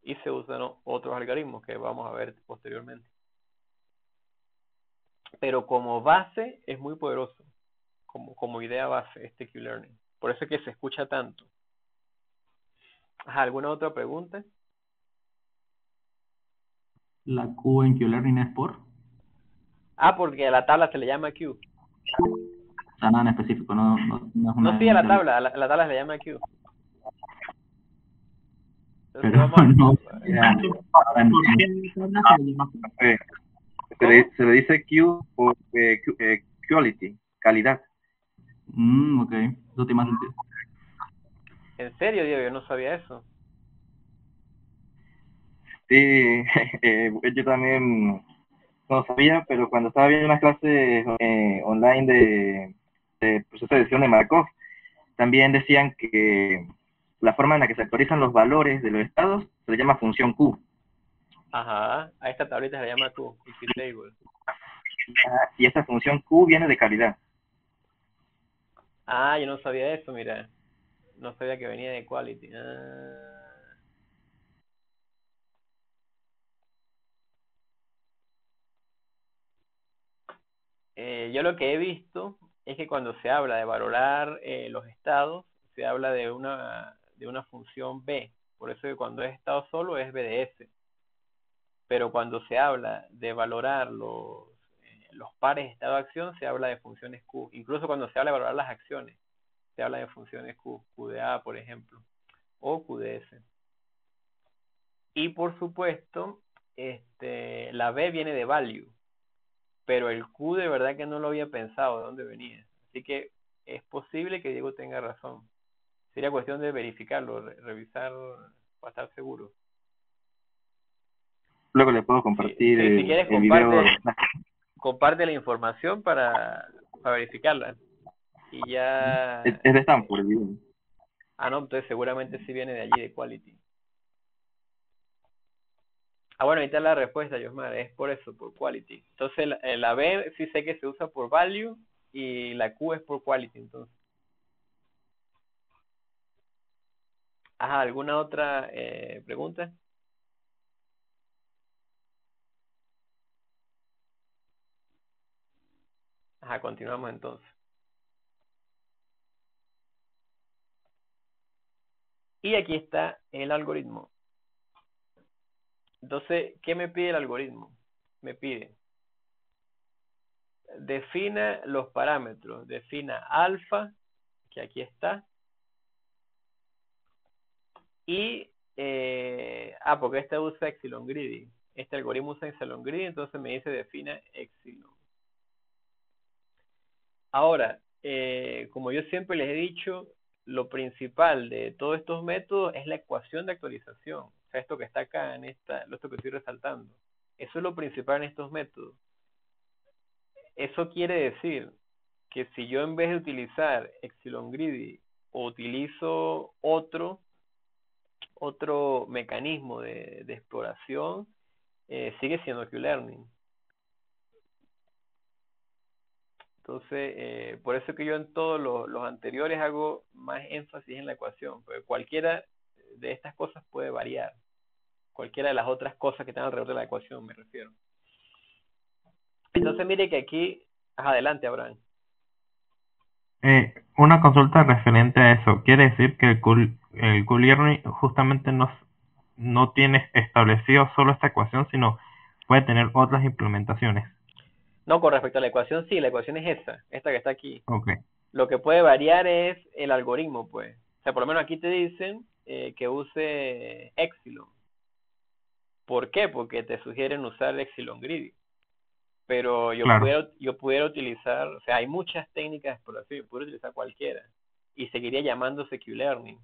Y se usan otros algoritmos que vamos a ver posteriormente. Pero como base es muy poderoso. Como, como idea base este Q-Learning. Por eso es que se escucha tanto. ¿Alguna otra pregunta? ¿La Q en Q-Learning es por? Ah, porque a la tabla se le llama Q nada en específico, no, no, no es una... No, sí, a la tabla, a la, a la tabla se le llama Q. Entonces, Pero vamos no, se, le, se le dice Q por eh, Q, eh, quality, calidad. Mm, ok, eso tiene más sentido. ¿En serio, Diego? Yo no sabía eso. Sí, *laughs* eh, yo también no sabía, pero cuando estaba viendo una clase eh, online de, de proceso de decisión de Markov, también decían que la forma en la que se actualizan los valores de los estados se le llama función Q. Ajá, a esta tablita se le llama Q, table. Y esta función Q viene de calidad. Ah, yo no sabía eso, mira. No sabía que venía de quality. Ah. Eh, yo lo que he visto es que cuando se habla de valorar eh, los estados, se habla de una, de una función B. Por eso cuando es estado solo es BDS. Pero cuando se habla de valorar los, eh, los pares estado-acción, se habla de funciones Q. Incluso cuando se habla de valorar las acciones, se habla de funciones Q. QDA, por ejemplo, o QDS. Y por supuesto, este, la B viene de value pero el Q de verdad que no lo había pensado de dónde venía. Así que es posible que Diego tenga razón. Sería cuestión de verificarlo, revisar para estar seguro. Luego le puedo compartir si quieres, comparte, la información para, para verificarla. Y ya... Es, de Stanford, Ah, no, entonces seguramente sí viene de allí, de Quality. Ah, bueno, ahí está la respuesta, Josmar, es por eso, por Quality. Entonces la, la B sí sé que se usa por Value y la Q es por Quality, entonces. Ajá, ¿alguna otra eh, pregunta? Ajá, continuamos entonces. Y aquí está el algoritmo. Entonces, ¿qué me pide el algoritmo? Me pide, defina los parámetros, defina alfa, que aquí está, y, eh, ah, porque este usa epsilon greedy. Este algoritmo usa epsilon greedy, entonces me dice defina epsilon. Ahora, eh, como yo siempre les he dicho, lo principal de todos estos métodos es la ecuación de actualización. Esto que está acá en esta, esto que estoy resaltando. Eso es lo principal en estos métodos. Eso quiere decir que si yo en vez de utilizar Epsilon Greedy utilizo otro, otro mecanismo de, exploración, eh, sigue siendo Q-Learning. Entonces, eh, por eso que yo en todos los, anteriores hago más énfasis en la ecuación, porque cualquiera de estas cosas puede variar. Cualquiera de las otras cosas que están alrededor de la ecuación, me refiero. Entonces, mire que aquí, adelante, Abraham. Eh, una consulta referente a eso. Quiere decir que el, el justamente no, no tiene establecido solo esta ecuación, sino puede tener otras implementaciones. No, con respecto a la ecuación, sí, la ecuación es esta, esta que está aquí. Okay. Lo que puede variar es el algoritmo, pues. O sea, por lo menos aquí te dicen eh, que use Epsilon. ¿Por qué? Porque te sugieren usar Epsilon Greedy. Pero yo, pudiera, yo pudiera utilizar, o sea, hay muchas técnicas de exploración, yo pudiera utilizar cualquiera. Y seguiría llamándose Q-Learning.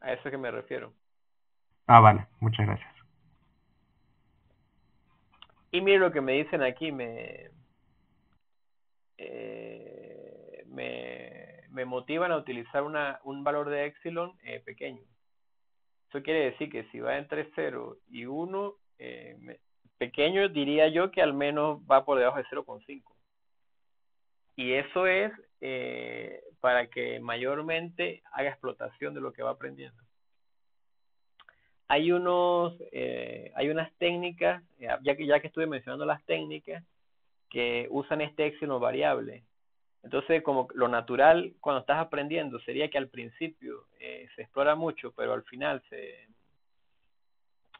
A eso es que me refiero. Ah, vale, muchas gracias. Y mire lo que me dicen aquí, me, eh, me, me, motivan a utilizar una, un valor de epsilon eh, pequeño. Eso quiere decir que si va entre 0 y 1, eh, pequeño diría yo que al menos va por debajo de 0,5. Y eso es para que mayormente haga explotación de lo que va aprendiendo hay unos eh, hay unas técnicas ya que ya que estuve mencionando las técnicas que usan este epsilon variable entonces como lo natural cuando estás aprendiendo sería que al principio eh, se explora mucho pero al final se,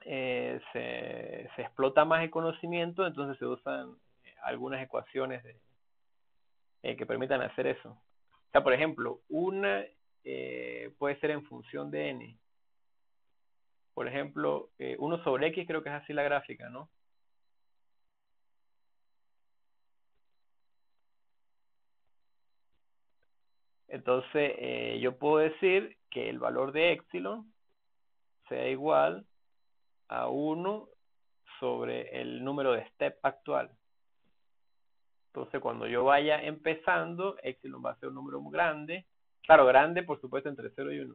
eh, se se explota más el conocimiento entonces se usan algunas ecuaciones que permitan hacer eso o sea por ejemplo una puede ser en función de n por ejemplo, eh, 1 sobre x creo que es así la gráfica, ¿no? Entonces, eh, yo puedo decir que el valor de epsilon sea igual a 1 sobre el número de step actual. Entonces, cuando yo vaya empezando, epsilon va a ser un número muy grande. Claro, grande, por supuesto, entre 0 y 1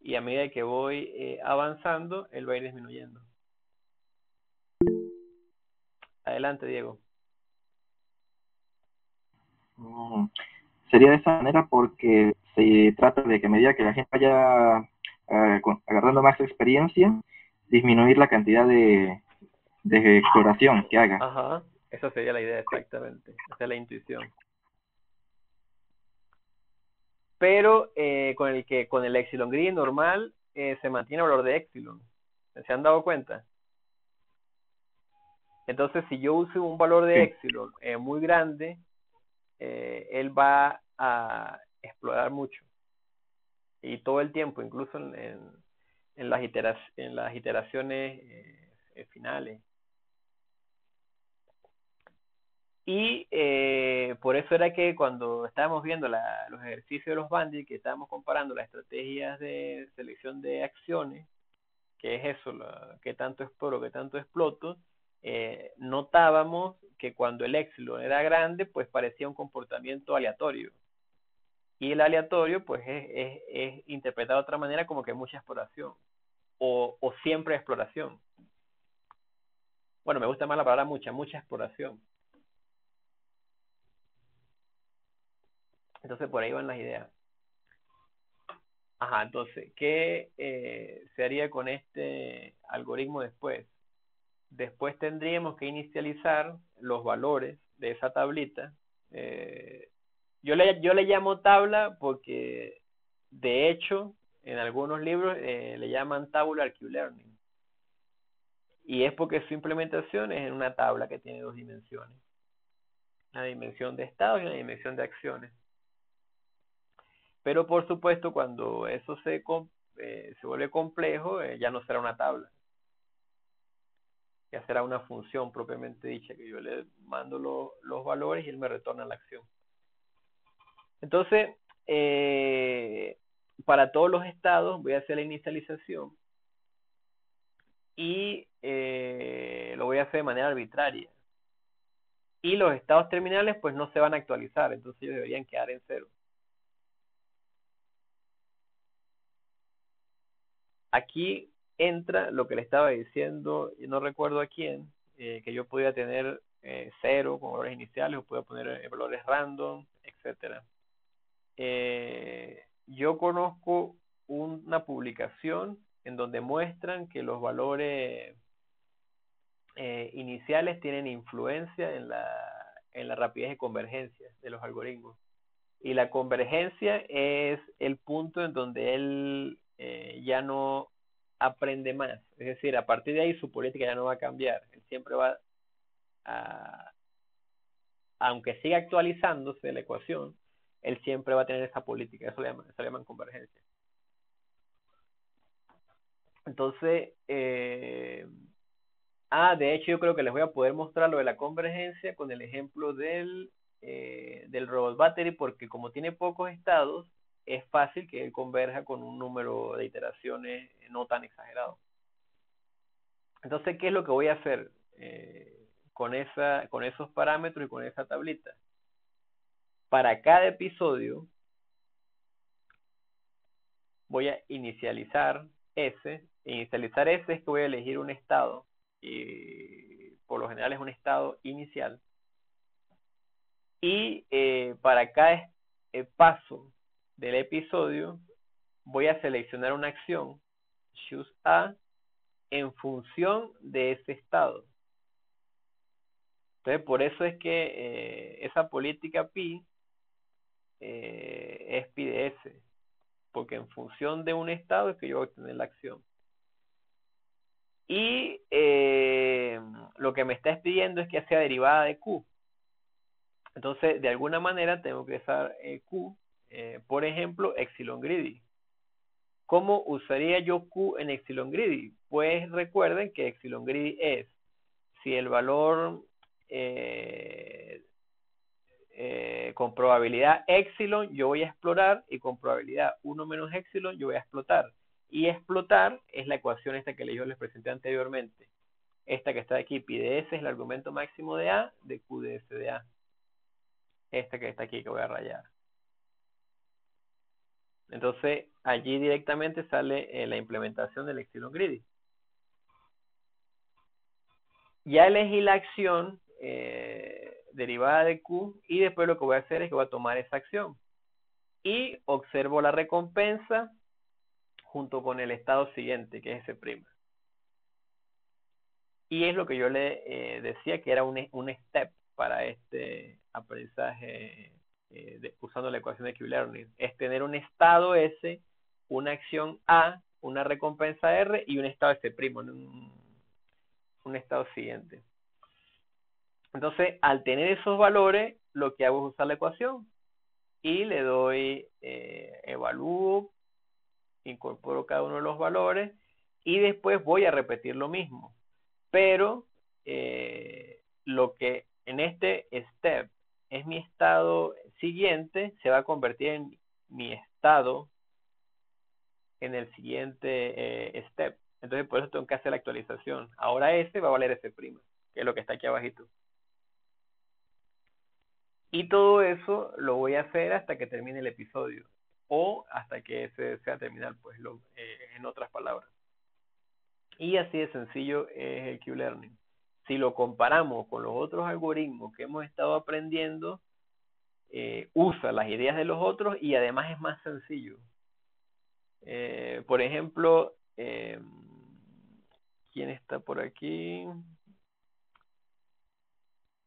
y a medida que voy eh, avanzando, él va a ir disminuyendo. Adelante, Diego. Mm, sería de esa manera porque se trata de que a medida que la gente vaya eh, agarrando más experiencia, disminuir la cantidad de, de exploración que haga. Ajá, esa sería la idea exactamente, esa es la intuición pero eh, con el que con el epsilon gris normal eh, se mantiene el valor de epsilon. ¿Se han dado cuenta? Entonces, si yo uso un valor de epsilon eh, muy grande, él va a explorar mucho. Y todo el tiempo, incluso en, las, iteraciones finales. Y eh, por eso era que cuando estábamos viendo los ejercicios de los bandits, que estábamos comparando las estrategias de selección de acciones, que es eso, la, que tanto exploro, que tanto exploto, eh, notábamos que cuando el éxito era grande, pues parecía un comportamiento aleatorio. Y el aleatorio, pues, es, interpretado de otra manera como que mucha exploración, o, o siempre exploración. Bueno, me gusta más la palabra mucha, mucha exploración. Entonces por ahí van las ideas. Ajá, entonces, ¿qué eh, se haría con este algoritmo después? Después tendríamos que inicializar los valores de esa tablita. Eh, yo, le, yo le llamo tabla porque, de hecho, en algunos libros eh, le llaman tabular Q-Learning. Y es porque su implementación es en una tabla que tiene dos dimensiones. Una dimensión de estados y una dimensión de acciones. Pero por supuesto, cuando eso se, eh, se vuelve complejo, eh, ya no será una tabla. Ya será una función propiamente dicha, que yo le mando los valores y él me retorna la acción. Entonces, eh, para todos los estados voy a hacer la inicialización y lo voy a hacer de manera arbitraria. Y los estados terminales pues no se van a actualizar, entonces ellos deberían quedar en cero. aquí entra lo que le estaba diciendo, no recuerdo a quién, eh, que yo podía tener eh, cero con valores iniciales o podía poner eh, valores random, etcétera. yo conozco una publicación en donde muestran que los valores iniciales tienen influencia en la, en la rapidez de convergencia de los algoritmos. Y la convergencia es el punto en donde él eh, ya no aprende más. Es decir, a partir de ahí su política ya no va a cambiar. Él siempre va a, aunque siga actualizándose la ecuación, él siempre va a tener esa política. Eso le llaman, convergencia. Entonces, eh, ah, de hecho yo creo que les voy a poder mostrar lo de la convergencia con el ejemplo del, eh, del robot battery, porque como tiene pocos estados, es fácil que él converja con un número de iteraciones no tan exagerado. Entonces, ¿qué es lo que voy a hacer eh, con, esa, con esos parámetros y con esa tablita? Para cada episodio voy a inicializar ese. Inicializar ese es que voy a elegir un estado y por lo general es un estado inicial. Y eh, para cada eh, paso del episodio, voy a seleccionar una acción, choose A, en función de ese estado. Entonces, por eso es que eh, esa política pi eh, es pi de S, porque en función de un estado es que yo voy a obtener la acción. Y eh, lo que me está pidiendo es que sea derivada de Q. Entonces, de alguna manera tengo que usar Q eh, por ejemplo, Epsilon Greedy. ¿Cómo usaría yo Q en Epsilon Greedy? Pues recuerden que Epsilon Greedy es si el valor eh, eh, con probabilidad Epsilon yo voy a explorar y con probabilidad 1 menos Epsilon yo voy a explotar. Y explotar es la ecuación esta que yo les presenté anteriormente. Esta que está aquí, pi de S es el argumento máximo de A de Q de S de A. Esta que está aquí que voy a rayar. Entonces, allí directamente sale eh, la implementación del Epsilon Greedy. Ya elegí la acción eh, derivada de Q y después lo que voy a hacer es que voy a tomar esa acción y observo la recompensa junto con el estado siguiente, que es ese prima. Y es lo que yo le eh, decía que era un, un step para este aprendizaje eh, usando la ecuación de Q-Learning, es tener un estado S, una acción A, una recompensa R y un estado S un, un estado siguiente. Entonces, al tener esos valores, lo que hago es usar la ecuación y le doy eh, evalúo, incorporo cada uno de los valores y después voy a repetir lo mismo. Pero eh, lo que en este step es mi estado siguiente, se va a convertir en mi estado en el siguiente eh, step. Entonces por eso tengo que hacer la actualización. Ahora S va a valer S', que es lo que está aquí abajito. Y todo eso lo voy a hacer hasta que termine el episodio. O hasta que ese sea terminal, pues eh, en otras palabras. Y así de sencillo es el Q-Learning. Si lo comparamos con los otros algoritmos que hemos estado aprendiendo, eh, usa las ideas de los otros y además es más sencillo. Eh, por ejemplo, eh, ¿quién está por aquí?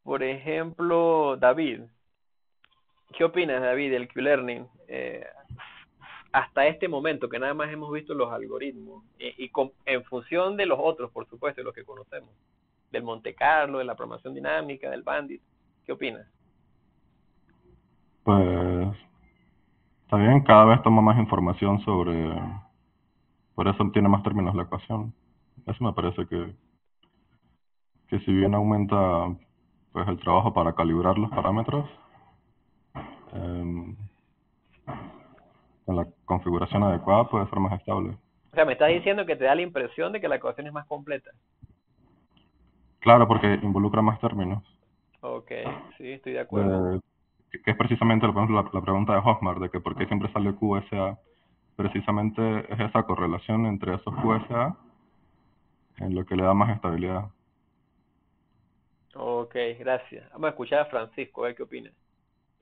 Por ejemplo, David. ¿Qué opinas, David, del Q-Learning? Hasta este momento, que nada más hemos visto los algoritmos, y, en función de los otros, por supuesto, los que conocemos, del Monte Carlo, de la programación dinámica, del Bandit, ¿qué opinas? Pues está bien, cada vez toma más información sobre, por eso tiene más términos la ecuación. Eso me parece que, que si bien aumenta pues el trabajo para calibrar los parámetros, con la configuración adecuada puede ser más estable. O sea, me estás diciendo que te da la impresión de que la ecuación es más completa. Claro, porque involucra más términos. Ok, sí, estoy de acuerdo. Eh, que es precisamente la, la, pregunta de Hofmar, de que por qué siempre sale QSA. Precisamente es esa correlación entre esos QSA en lo que le da más estabilidad. Ok, gracias. Vamos a escuchar a Francisco, a ver qué opina.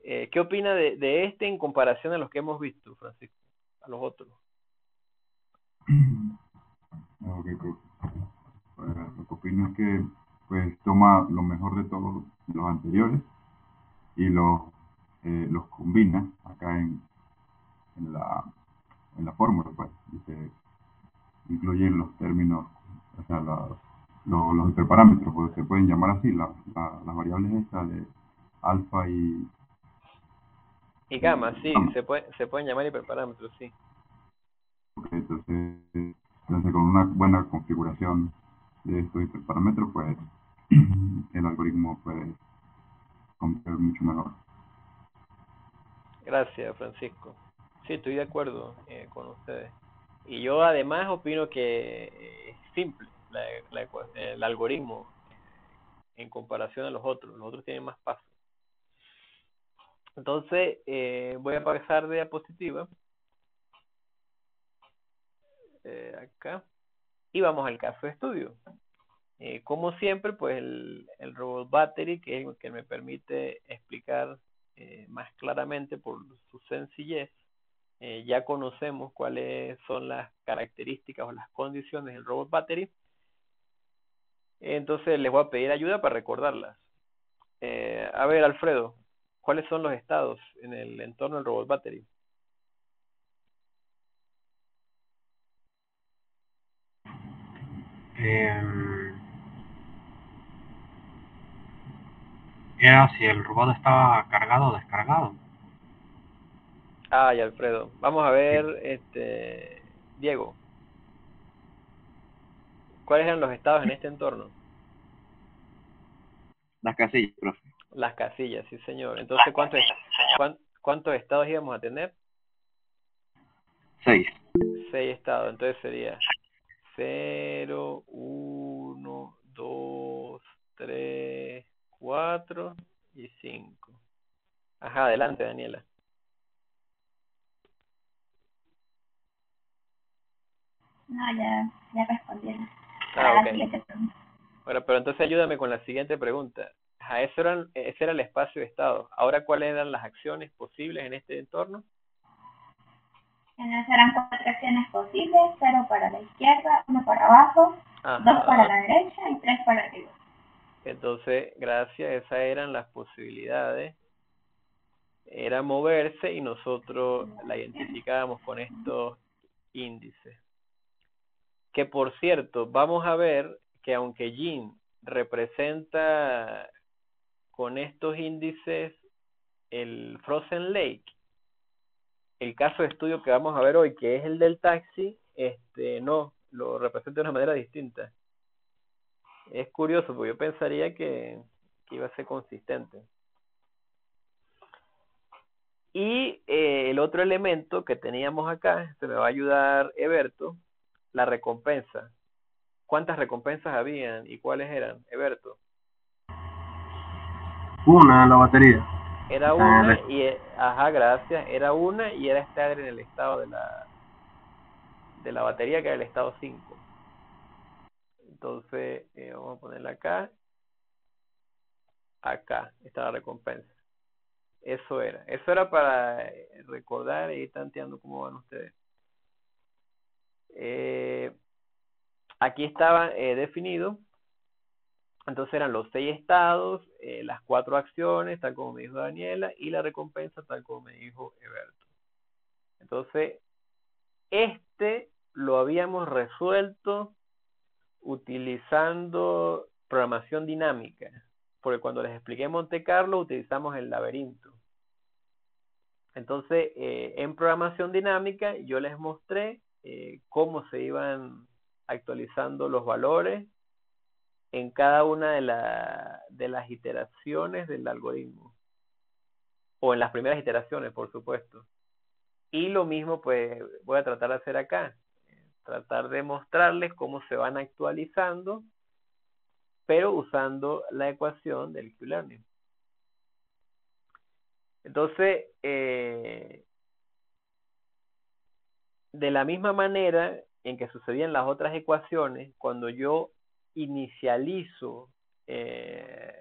Eh, ¿Qué opina de, de este en comparación a los que hemos visto, Francisco? A los otros. Okay, pues, lo que opino es que pues toma lo mejor de todos los anteriores y los eh, los combina acá en, en la, en la fórmula, pues, y se incluyen los términos, o sea, los, los, hiperparámetros, pues se pueden llamar así, las variables estas de alfa y... Y gamma, sí, Se, puede, se pueden llamar hiperparámetros, sí. entonces, entonces, con una buena configuración de estos hiperparámetros, pues *clears throat* el algoritmo puede comprar mucho mejor. Gracias, Francisco. Sí, estoy de acuerdo eh, con ustedes. Y yo además opino que eh, es simple el algoritmo en comparación a los otros. Los otros tienen más pasos. Entonces, eh, voy a pasar de diapositiva. acá. Y vamos al caso de estudio. Como siempre, pues el, robot battery, que es el que me permite explicar eh, más claramente por su sencillez. Eh, ya conocemos cuáles son las características o las condiciones del robot battery. Entonces les voy a pedir ayuda para recordarlas. Eh, a ver, Alfredo, ¿cuáles son los estados en el entorno del robot battery? Eh, era si el robot estaba cargado o descargado. Ay, Alfredo. Vamos a ver, este, Diego. ¿Cuáles eran los estados en este entorno? Las casillas, profe. Las casillas, sí, señor. Entonces, ¿cuántos, ¿cuántos estados íbamos a tener? Seis. Seis estados. Entonces sería 0, 4 y 5. Ajá, adelante, Daniela. No, ya, ya respondí. Ah, ok. Bueno, pero entonces ayúdame con la siguiente pregunta. Ajá, eso ese era el espacio de estado. Ahora, ¿cuáles eran las acciones posibles en este entorno? En ese eran cuatro acciones posibles, cero para la izquierda, uno para abajo, dos para la derecha y tres para arriba. Entonces, gracias, esas eran las posibilidades. Era moverse y nosotros la identificábamos con estos índices. Que por cierto, vamos a ver que aunque Yin representa con estos índices el Frozen Lake, el caso de estudio que vamos a ver hoy, que es el del taxi, este no, lo representa de una manera distinta es curioso, porque yo pensaría que, que iba a ser consistente. Y eh, el otro elemento que teníamos acá, se me va a ayudar Eberto, la recompensa. ¿Cuántas recompensas habían y cuáles eran, Eberto? Una, la batería. Era una y, ajá, gracias, era una y era estar en el estado de la, de la batería que era el estado 5. Entonces, eh, vamos a ponerla acá. Acá está la recompensa. Eso era. Eso era para eh, recordar y tanteando cómo van ustedes. Eh, aquí estaba definido. Entonces eran los seis estados, las cuatro acciones, tal como me dijo Daniela, y la recompensa, tal como me dijo Eberto. Entonces, este lo habíamos resuelto utilizando programación dinámica, porque cuando les expliqué Monte Carlo utilizamos el laberinto. Entonces, eh, en programación dinámica yo les mostré eh, cómo se iban actualizando los valores en cada una de, de las iteraciones del algoritmo. O en las primeras iteraciones, por supuesto. Y lo mismo, pues, voy a tratar de hacer acá tratar de mostrarles cómo se van actualizando, pero usando la ecuación del Q-Learning. Entonces, eh, de la misma manera en que sucedían las otras ecuaciones, cuando yo inicializo eh,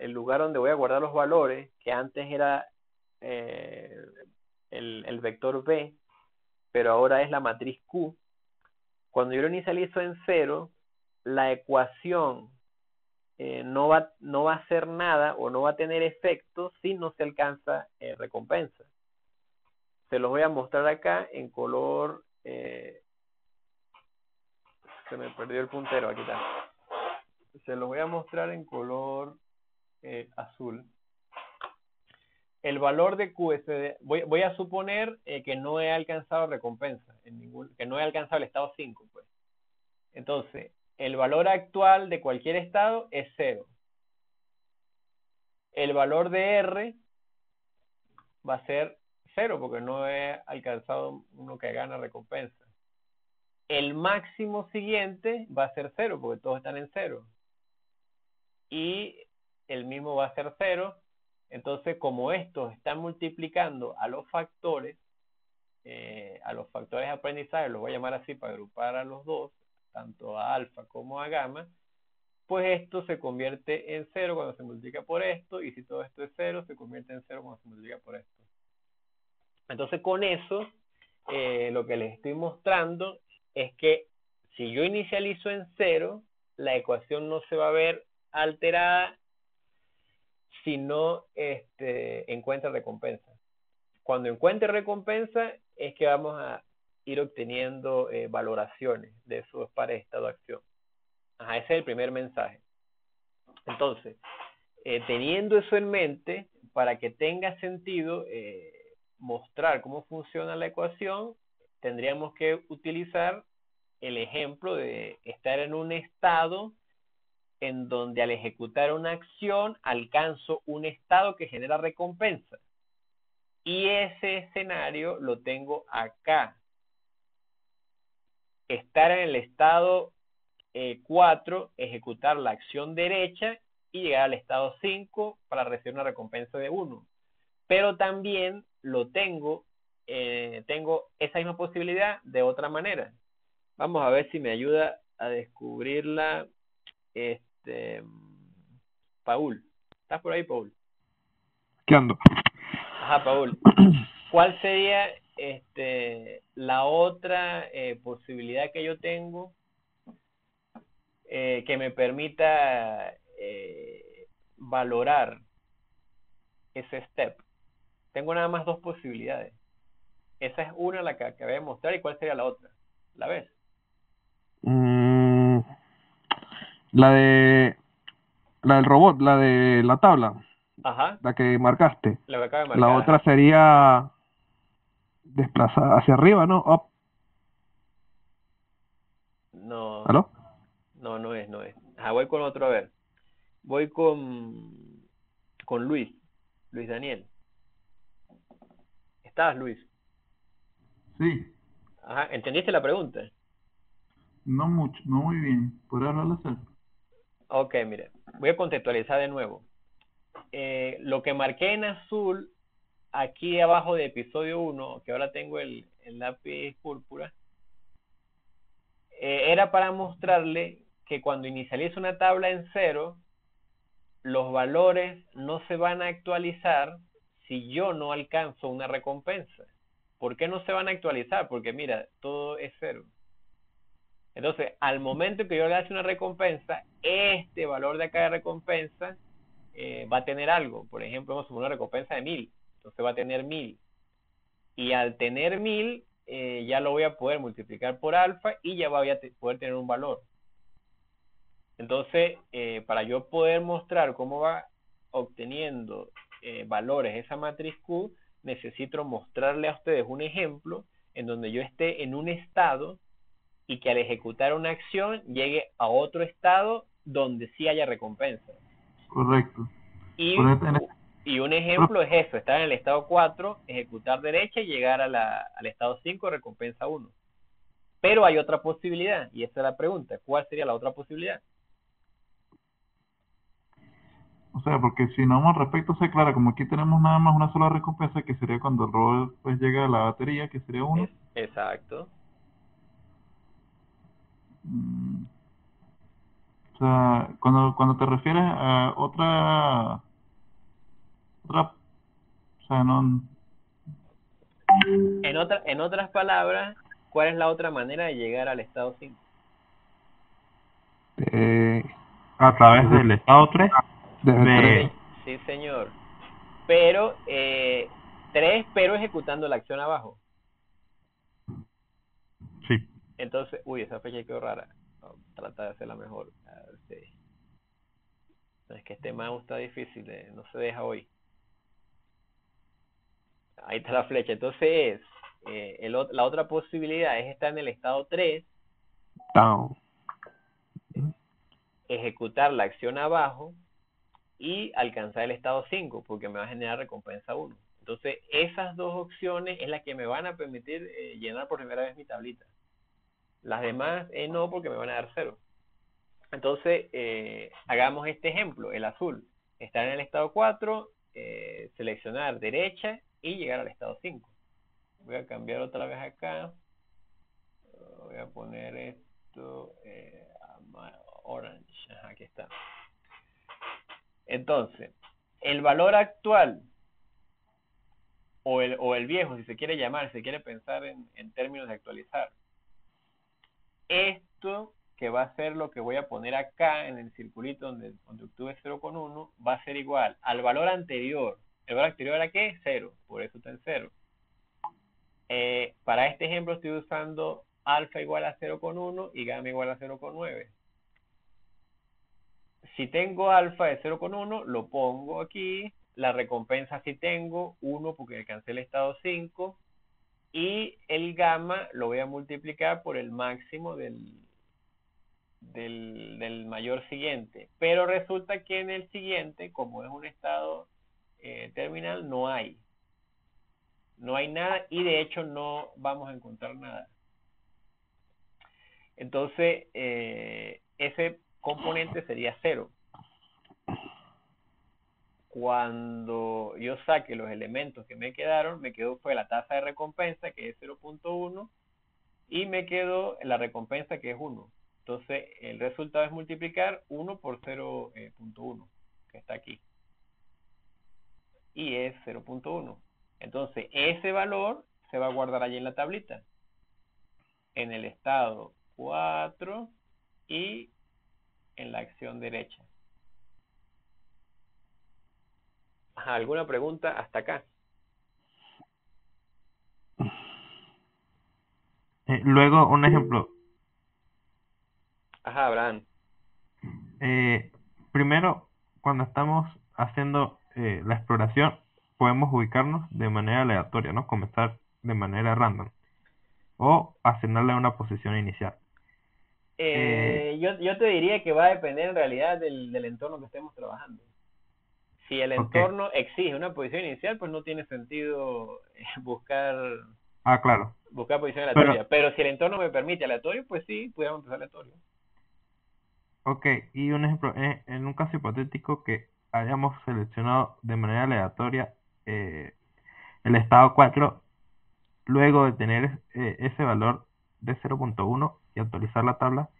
el lugar donde voy a guardar los valores, que antes era eh, el, el, vector B, pero ahora es la matriz Q, cuando yo lo inicializo en cero, la ecuación eh, no, va, no va a hacer nada o no va a tener efecto si no se alcanza eh, recompensa. Se los voy a mostrar acá en color... Eh, se me perdió el puntero, aquí está. Se los voy a mostrar en color azul el valor de QSD, voy, voy a suponer eh, que no he alcanzado recompensa, en que no he alcanzado el estado 5, pues. Entonces, el valor actual de cualquier estado es 0. El valor de R va a ser 0 porque no he alcanzado uno que gana recompensa. El máximo siguiente va a ser 0 porque todos están en 0. Y el mismo va a ser 0 entonces, como estos están multiplicando a los factores, eh, a los factores de aprendizaje, los voy a llamar así para agrupar a los dos, tanto a alfa como a gamma, pues esto se convierte en cero cuando se multiplica por esto, y si todo esto es cero, se convierte en cero cuando se multiplica por esto. Entonces, con eso, eh, lo que les estoy mostrando es que si yo inicializo en cero, la ecuación no se va a ver alterada si no este, encuentra recompensa. Cuando encuentre recompensa es que vamos a ir obteniendo eh, valoraciones de esos pares de estado de acción. Ese es el primer mensaje. Entonces, eh, teniendo eso en mente, para que tenga sentido eh, mostrar cómo funciona la ecuación, tendríamos que utilizar el ejemplo de estar en un estado en donde al ejecutar una acción alcanzo un estado que genera recompensa. Y ese escenario lo tengo acá. Estar en el estado 4, eh, ejecutar la acción derecha y llegar al estado 5 para recibir una recompensa de 1. Pero también lo tengo, eh, tengo esa misma posibilidad de otra manera. Vamos a ver si me ayuda a descubrirla. Este, este, Paul. ¿Estás por ahí, Paul? ¿Qué ando? Ajá, Paul. *clears throat* ¿Cuál sería este, la otra eh, posibilidad que yo tengo eh, que me permita eh, valorar ese step? Tengo nada más dos posibilidades. Esa es una la que acabé de mostrar y cuál sería la otra. ¿La ves? Mm, la de. La del robot, la de la tabla. Ajá. La que marcaste. La, que acaba de marcar, la otra sería. Desplazada hacia arriba, ¿no? Up. No. ¿Aló? No, no es, no es. Ajá, voy con otro a ver. voy con, con Luis, Luis Daniel. ¿Estás, Luis? Sí, Ajá, ¿entendiste la pregunta? no mucho, no muy bien. ¿Podría hablarlo hacer? Ok, mire, voy a contextualizar de nuevo. Eh, lo que marqué en azul, aquí abajo de episodio 1, que ahora tengo el, lápiz púrpura, eh, era para mostrarle que cuando inicializo una tabla en cero, los valores no se van a actualizar si yo no alcanzo una recompensa. ¿Por qué no se van a actualizar? Porque mira, todo es cero. Entonces, al momento que yo le hace una recompensa, este valor de acá de recompensa eh, va a tener algo. Por ejemplo, vamos a poner una recompensa de 1000. Entonces va a tener 1000. Y al tener 1000, eh, ya lo voy a poder multiplicar por alfa y ya voy a poder tener un valor. Entonces, eh, para yo poder mostrar cómo va obteniendo valores esa matriz Q, necesito mostrarle a ustedes un ejemplo en donde yo esté en un estado y que al ejecutar una acción llegue a otro estado donde sí haya recompensa. Correcto. Y, un ejemplo es eso, estar en el estado 4, ejecutar derecha y llegar a la, al estado 5, recompensa 1. Pero hay otra posibilidad, y esa es la pregunta, ¿cuál sería la otra posibilidad? O sea, porque si no vamos al respecto, o sea, claro, como aquí tenemos nada más una sola recompensa, que sería cuando el robot pues llega a la batería, que sería uno. Exacto. Mm. O sea, cuando, cuando te refieres a otra, otra, o sea, no, En, otra, en otras palabras, ¿cuál es la otra manera de llegar al estado 5? Eh, a través del estado 3 de, Sí, señor. Pero, eh, 3, pero ejecutando la acción abajo. Entonces, uy, esa fecha quedó rara. Vamos a tratar de hacerla mejor. A ver si- No, es que este mouse está difícil, eh, no se deja hoy. Ahí está la flecha. Entonces, eh, el la otra posibilidad es estar en el estado 3, down. ejecutar la acción abajo y alcanzar el estado 5, porque me va a generar recompensa 1. Entonces, esas dos opciones es la que me van a permitir eh, llenar por primera vez mi tablita. Las demás eh, no, porque me van a dar 0. Entonces, eh, hagamos este ejemplo, el azul. Estar en el estado 4, eh, seleccionar derecha y llegar al estado 5. Voy a cambiar otra vez acá. Voy a poner esto orange. Ajá, aquí está. Entonces, el valor actual o el, o el viejo, si se quiere llamar, si se quiere pensar en, en términos de actualizar. Esto que va a ser lo que voy a poner acá en el circulito donde, donde obtuve 0,1 va a ser igual al valor anterior. ¿El valor anterior era qué? 0, por eso está en 0. Eh, para este ejemplo estoy usando alfa igual a 0,1 y gamma igual a 0,9. Si tengo alfa de 0,1, lo pongo aquí. La recompensa si tengo 1 porque alcancé el estado 5. Y el gamma lo voy a multiplicar por el máximo del, del, del mayor siguiente. Pero resulta que en el siguiente, como es un estado eh, terminal, no hay. No hay nada y de hecho no vamos a encontrar nada. Entonces, eh, ese componente sería cero. Cuando yo saque los elementos que me quedaron, me quedó fue la tasa de recompensa, que es 0.1, y me quedó la recompensa, que es 1. Entonces, el resultado es multiplicar 1 por 0.1, que está aquí. Y es 0.1. Entonces, ese valor se va a guardar allí en la tablita. En el estado 4 y en la acción derecha. Ajá, ¿alguna pregunta hasta acá? Eh, luego, un ejemplo. Ajá, Abraham. Eh, primero, cuando estamos haciendo eh, la exploración, podemos ubicarnos de manera aleatoria, ¿no? Comenzar de manera random. O asignarle una posición inicial. Eh, yo, yo te diría que va a depender en realidad del, del entorno que estemos trabajando. Si el entorno exige una posición inicial, pues no tiene sentido eh, buscar Ah, claro. buscar posición aleatoria. Pero, si el entorno me permite aleatorio, pues sí, pudiéramos empezar aleatorio. Ok, y un ejemplo, eh, en un caso hipotético que hayamos seleccionado de manera aleatoria eh, el estado 4, luego de tener eh, ese valor de 0.1 y actualizar la tabla,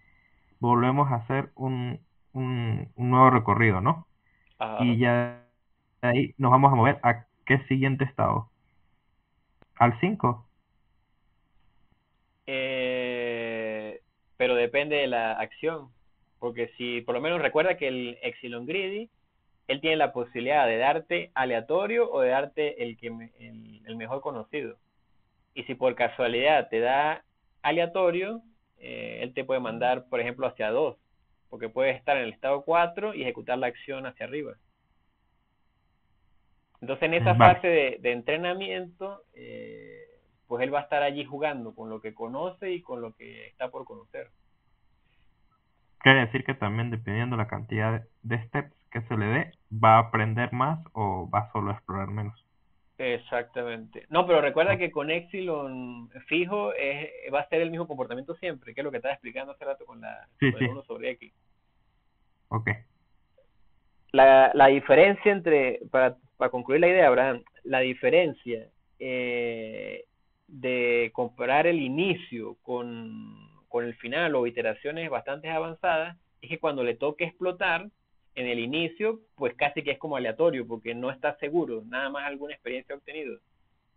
volvemos a hacer un, un, un nuevo recorrido, ¿no? Ajá. Y ya de ahí nos vamos a mover a qué siguiente estado. Al 5. Eh, pero depende de la acción. Porque si, por lo menos recuerda que el Epsilon Greedy, él tiene la posibilidad de darte aleatorio o de darte el, que el, el mejor conocido. Y si por casualidad te da aleatorio, eh, él te puede mandar, por ejemplo, hacia 2. Porque puedes estar en el estado 4 y ejecutar la acción hacia arriba. Entonces, en esa Vale. fase de, de entrenamiento, eh, pues él va a estar allí jugando con lo que conoce y con lo que está por conocer. Quiere decir que también dependiendo la cantidad de, de steps que se le dé, va a aprender más o va solo a explorar menos. Exactamente. No, pero recuerda que con Epsilon fijo es, va a ser el mismo comportamiento siempre, que es lo que estaba explicando hace rato con la Sí, con el sí. 1 sobre X. Ok. La, la diferencia entre, para, para concluir la idea, Abraham, la diferencia eh, de comparar el inicio con, con el final o iteraciones bastante avanzadas es que cuando le toque explotar en el inicio, pues casi que es como aleatorio, porque no está seguro, nada más alguna experiencia obtenido.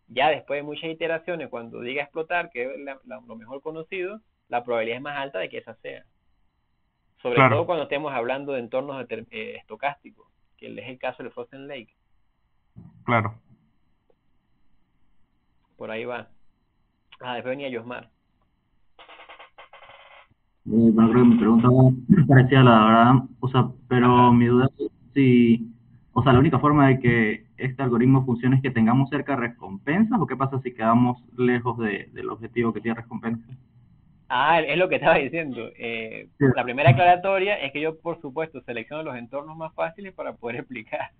Ya después de muchas iteraciones, cuando diga explotar, que es la- la- lo mejor conocido, la probabilidad es más alta de que esa sea. Sobre Claro. todo cuando estemos hablando de entornos eh, estocásticos, que es el caso del Frozen Lake. Claro. Por ahí va. Ah, después venía Yosmar. Eh, creo que mi pregunta va *clears throat* parecida a la Abraham, o sea, pero mi duda es si, o sea, la única forma de que este algoritmo funcione es que tengamos cerca recompensas, o qué pasa si quedamos lejos de, del objetivo que tiene recompensa. Ah, es lo que estaba diciendo. Eh, Sí. la primera aclaratoria es que yo, por supuesto, selecciono los entornos más fáciles para poder *laughs* explicar.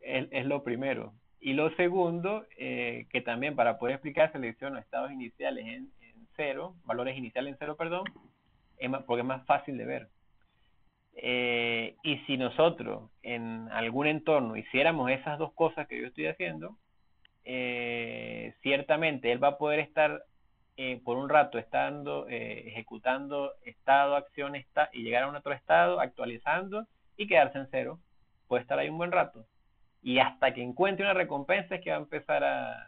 Es, es lo primero. Y lo segundo, eh, que también para poder explicar selecciono estados iniciales en cero, valores iniciales en cero, perdón, es más- porque es más fácil de ver. Eh, y si nosotros en algún entorno hiciéramos esas dos cosas que yo estoy haciendo, eh, ciertamente él va a poder estar eh, por un rato estando eh, ejecutando estado, acción, está, y llegar a un otro estado, actualizando y quedarse en cero. Puede estar ahí un buen rato. Y hasta que encuentre una recompensa es que va a empezar a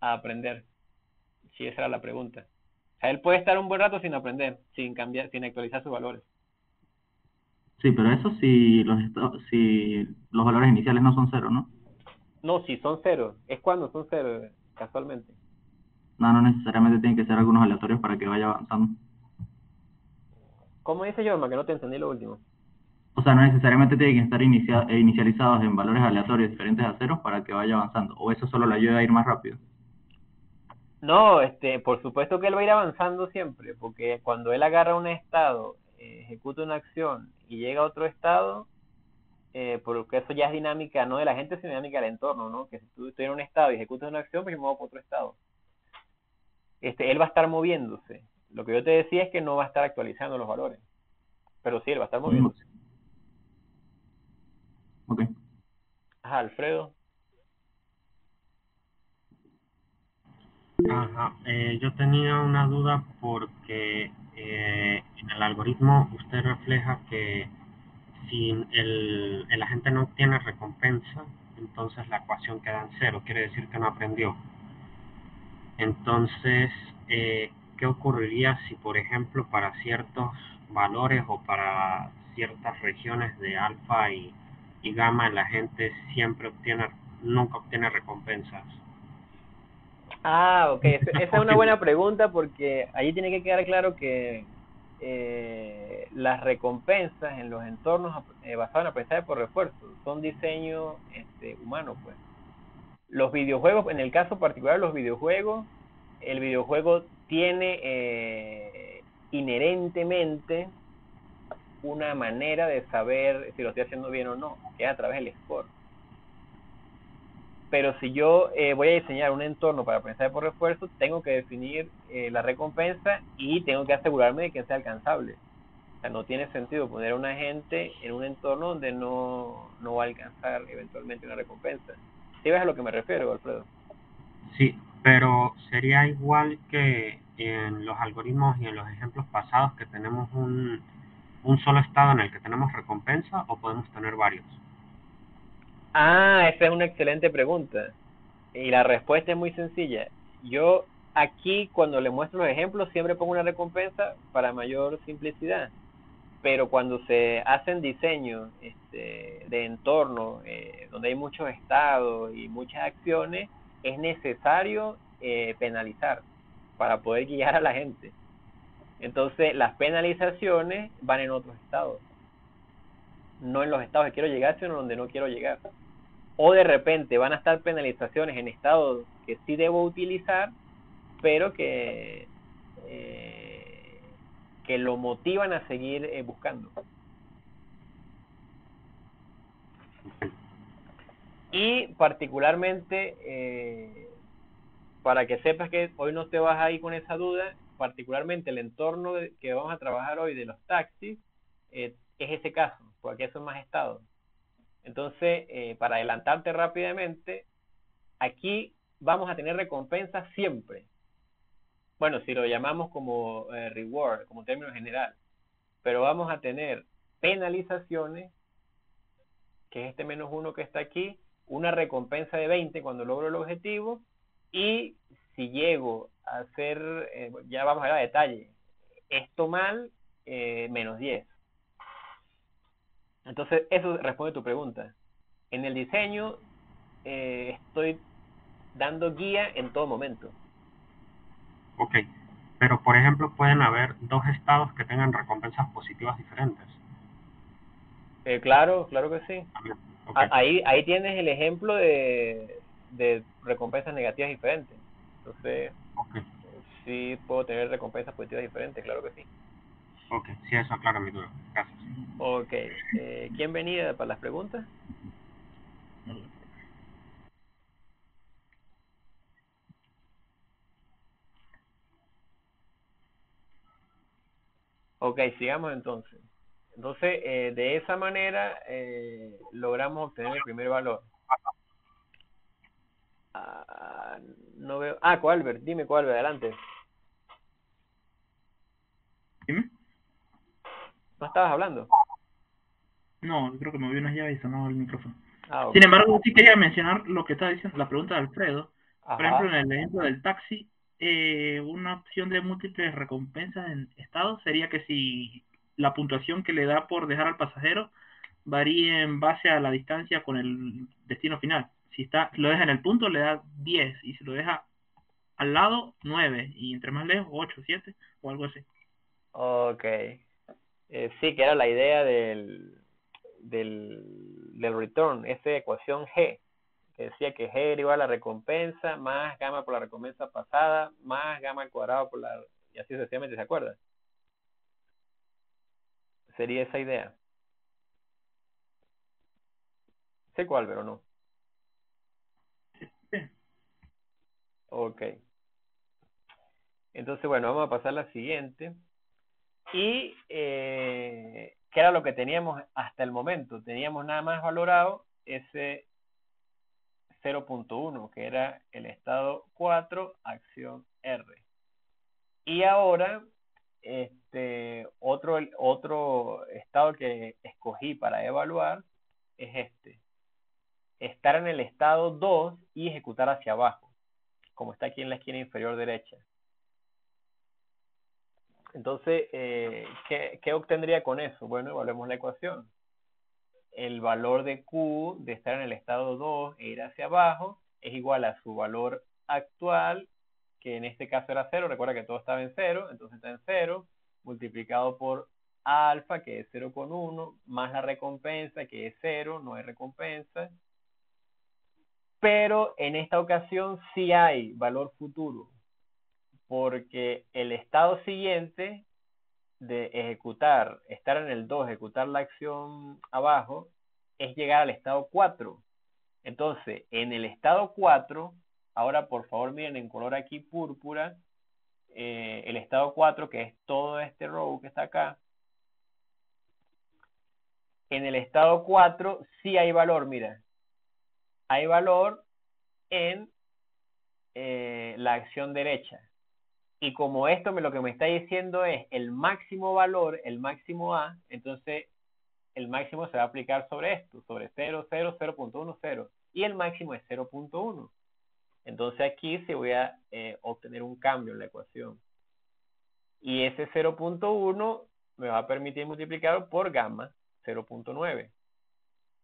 aprender. Si esa era la pregunta. O sea, él puede estar un buen rato sin aprender, sin cambiar, sin actualizar sus valores. Sí, pero eso si los, si los valores iniciales no son cero, ¿no? No, si son cero. Es cuando son cero, casualmente. No, no necesariamente tienen que ser algunos aleatorios para que vaya avanzando. ¿Cómo dice Jorma? Que no te entendí lo último. O sea, no necesariamente tienen que estar inicia- eh, inicializados en valores aleatorios diferentes a ceros para que vaya avanzando. O eso solo le ayuda a ir más rápido. No, este, por supuesto que él va a ir avanzando siempre, porque cuando él agarra un estado, eh, ejecuta una acción y llega a otro estado, eh, porque eso ya es dinámica no de la gente, sino dinámica del entorno, ¿no? Que si tú estás en un estado y ejecutas una acción, pues yo me muevo para otro estado. Este, él va a estar moviéndose. Lo que yo te decía es que no va a estar actualizando los valores, pero sí, él va a estar moviéndose. Ok. Ajá, Alfredo. Ajá, eh, yo tenía una duda porque eh, en el algoritmo usted refleja que si el, el agente no obtiene recompensa, entonces la ecuación queda en cero, quiere decir que no aprendió. Entonces, eh, ¿qué ocurriría si, por ejemplo, para ciertos valores o para ciertas regiones de alfa y, y gamma el agente siempre obtiene, nunca obtiene recompensas? Ah, ok. *laughs* Esa es una buena pregunta porque allí tiene que quedar claro que eh, las recompensas en los entornos eh, basados en aprendizaje por refuerzo son diseño este, humano, pues. Los videojuegos, en el caso particular de los videojuegos, el videojuego tiene eh, inherentemente una manera de saber si lo estoy haciendo bien o no, que es a través del score. Pero si yo eh, voy a diseñar un entorno para pensar por refuerzo, tengo que definir eh, la recompensa y tengo que asegurarme de que sea alcanzable. O sea, no tiene sentido poner a una gente en un entorno donde no, no va a alcanzar eventualmente una recompensa. ¿Sí ves a lo que me refiero, Alfredo? Sí, pero sería igual que en los algoritmos y en los ejemplos pasados que tenemos un, un solo estado en el que tenemos recompensa o podemos tener varios. Ah, esa es una excelente pregunta. Y la respuesta es muy sencilla. Yo aquí cuando le muestro los ejemplos siempre pongo una recompensa para mayor simplicidad. Pero cuando se hacen diseños este, de entorno eh, donde hay muchos estados y muchas acciones, es necesario eh, penalizar para poder guiar a la gente. Entonces las penalizaciones van en otros estados. No en los estados que quiero llegar, sino donde no quiero llegar o de repente van a estar penalizaciones en estados que sí debo utilizar, pero que, eh, que lo motivan a seguir eh, buscando. Y particularmente, eh, para que sepas que hoy no te vas ahí con esa duda, particularmente el entorno que vamos a trabajar hoy de los taxis, es ese caso, porque son más estados. Entonces, eh, para adelantarte rápidamente, aquí vamos a tener recompensas siempre. Bueno, si lo llamamos como eh, reward, como término general, pero vamos a tener penalizaciones, que es este menos uno que está aquí, una recompensa de 20 cuando logro el objetivo, y si llego a hacer, eh, ya vamos a ver a detalle, esto mal, menos 10. Entonces, eso responde a tu pregunta. En el diseño eh, estoy dando guía en todo momento. Ok, pero por ejemplo pueden haber dos estados que tengan recompensas positivas diferentes. Eh, claro, claro que sí. Ahí, ahí tienes el ejemplo de, de recompensas negativas diferentes. Entonces, sí puedo tener recompensas positivas diferentes, claro que sí. Ok, sí, eso aclara mi duda. Gracias. Ok, eh, ¿quién venía para las preguntas? Ok, sigamos entonces. Entonces, eh, de esa manera eh, logramos obtener el primer valor. Ah, no veo. Ah, Coalbert, dime adelante. Dime. ¿No estabas hablando? No, creo que me moví unas llaves y sonó el micrófono. Ah, Sin embargo, sí quería mencionar lo que estaba diciendo, la pregunta de Alfredo. Por ejemplo, en el ejemplo del taxi, eh, una opción de múltiples recompensas en estado sería que si la puntuación que le da por dejar al pasajero varía en base a la distancia con el destino final. Si está, lo deja en el punto, le da 10, y si lo deja al lado, 9, y entre más lejos, 8, 7, o algo así. Ok. Eh, sí, que era la idea del, del, del return, esa ecuación G, que decía que G era igual a la recompensa más gamma por la recompensa pasada más gamma al cuadrado por la... y así sucesivamente, ¿se acuerda? Sería esa idea. ¿Sé cuál, pero no? Ok. Entonces, bueno, vamos a pasar a la siguiente. Y eh, ¿qué era lo que teníamos hasta el momento? Teníamos nada más valorado ese 0.1, que era el estado 4, acción R. Y ahora, este, otro, otro estado que escogí para evaluar es este. Estar en el estado 2 y ejecutar hacia abajo, como está aquí en la esquina inferior derecha. Entonces, eh, ¿qué, obtendría con eso? Bueno, evaluemos la ecuación. El valor de Q de estar en el estado 2 e ir hacia abajo es igual a su valor actual, que en este caso era 0. Recuerda que todo estaba en 0, entonces está en 0, multiplicado por alfa, que es 0,1, más la recompensa, que es 0, no hay recompensa. Pero en esta ocasión sí hay valor futuro porque el estado siguiente de ejecutar, estar en el 2, ejecutar la acción abajo, es llegar al estado 4. Entonces, en el estado 4, ahora por favor miren en color aquí púrpura, eh, el estado 4, que es todo este row que está acá. En el estado 4 sí hay valor, mira. Hay valor en eh, la acción derecha. Y como esto me, lo que me está diciendo es el máximo valor, el máximo A, entonces el máximo se va a aplicar sobre esto, sobre 0, 0, 0.10. Y el máximo es 0.1. Entonces aquí se voy a eh, obtener un cambio en la ecuación. Y ese 0.1 me va a permitir multiplicarlo por gamma 0.9.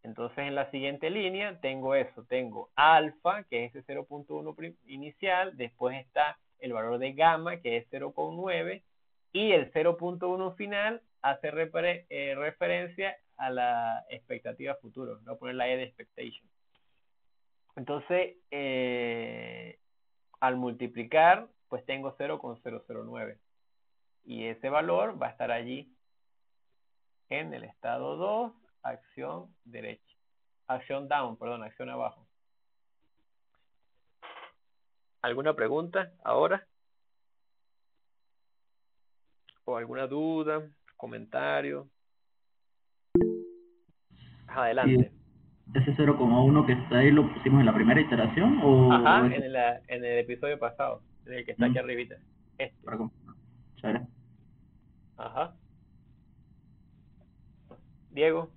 Entonces en la siguiente línea tengo eso, tengo alfa, que es ese 0.1 inicial, después está el valor de gamma, que es 0.9, y el 0.1 final hace eh, referencia a la expectativa futura. Voy a poner la E de expectation. Entonces, eh, al multiplicar, pues tengo 0,009. Y ese valor va a estar allí en el estado 2, acción derecha. Acción down, perdón, acción abajo. ¿Alguna pregunta ahora? ¿O alguna duda, comentario? Adelante. ¿Ese 0,1 que está ahí lo pusimos en la primera iteración? O Ajá, en el, en el episodio pasado, en el que está aquí mm. arribita. Este. Ajá. Diego.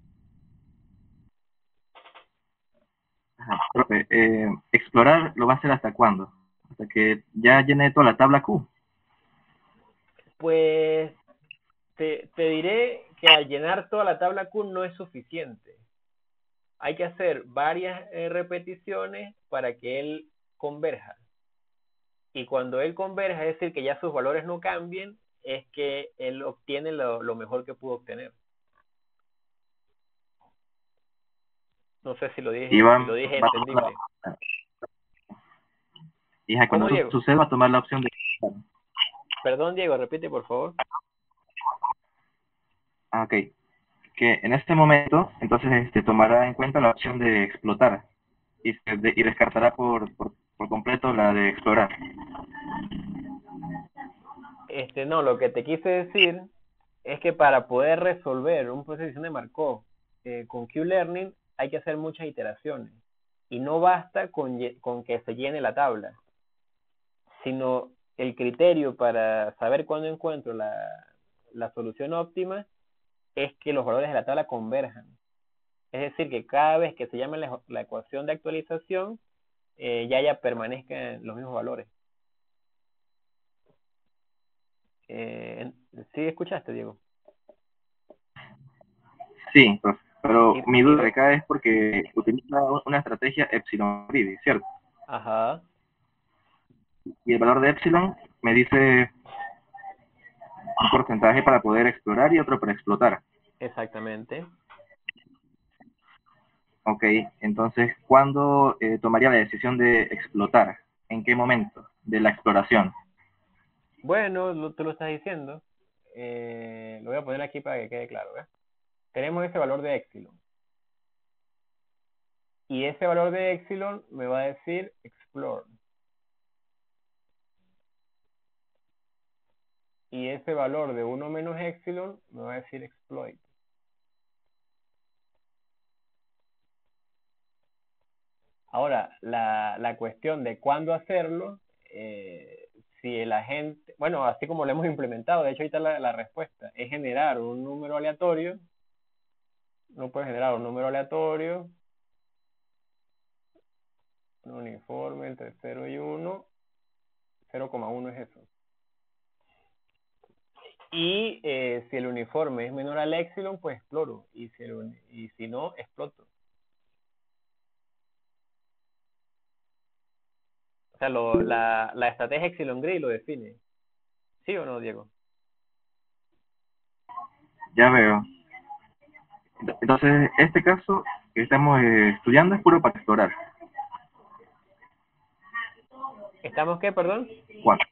Ajá, profe, eh, explorar lo va a hacer hasta cuándo? Hasta que ya llene toda la tabla Q. Pues te, te diré que al llenar toda la tabla Q no es suficiente hay que hacer varias eh, repeticiones para que él converja. Y cuando él converja, es decir, que ya sus valores no cambien, es que él obtiene lo, mejor que pudo obtener. No sé si lo dije, lo dije entendible. Hija, cuando sucede va a tomar la opción de... Perdón, Diego, repite, por favor. Ah, ok. Que en este momento entonces este, tomará en cuenta la opción de explotar y, y descartará por, por, completo la de explorar. Este, no, lo que te quise decir es que para poder resolver un proceso de Markov eh, con Q-Learning hay que hacer muchas iteraciones. Y no basta con, con que se llene la tabla, sino el criterio para saber cuándo encuentro la, la solución óptima es que los valores de la tabla converjan. Es decir, que cada vez que se llame la, ecuación de actualización, eh, ya ya permanezcan los mismos valores. Eh, ¿Sí escuchaste, Diego? Sí, pero mi duda acá es porque utiliza una estrategia epsilon ¿cierto? Ajá. Y el valor de epsilon me dice un porcentaje para poder explorar y otro para explotar. Exactamente. Ok, entonces, ¿cuándo eh, tomaría la decisión de explotar? ¿En qué momento de la exploración? Bueno, tú lo estás diciendo. Eh, lo voy a poner aquí para que quede claro. Tenemos ese valor de epsilon. Y ese valor de epsilon me va a decir explore. Y ese valor de 1 menos epsilon me va a decir exploit. Ahora, la, la cuestión de cuándo hacerlo, eh, si el agente, bueno, así como lo hemos implementado, de hecho ahí está la, la respuesta, es generar un número aleatorio, no puede generar un número aleatorio, un uniforme entre 0 y 1, 0,1 es eso. Y eh, si el uniforme es menor al epsilon, pues exploro. Y si, y si no, exploto. O sea, lo, la, la estrategia epsilon gray lo define. ¿Sí o no, Diego? Ya veo. Entonces, este caso que estamos eh, estudiando es puro para explorar. ¿Estamos qué, perdón? Cuatro.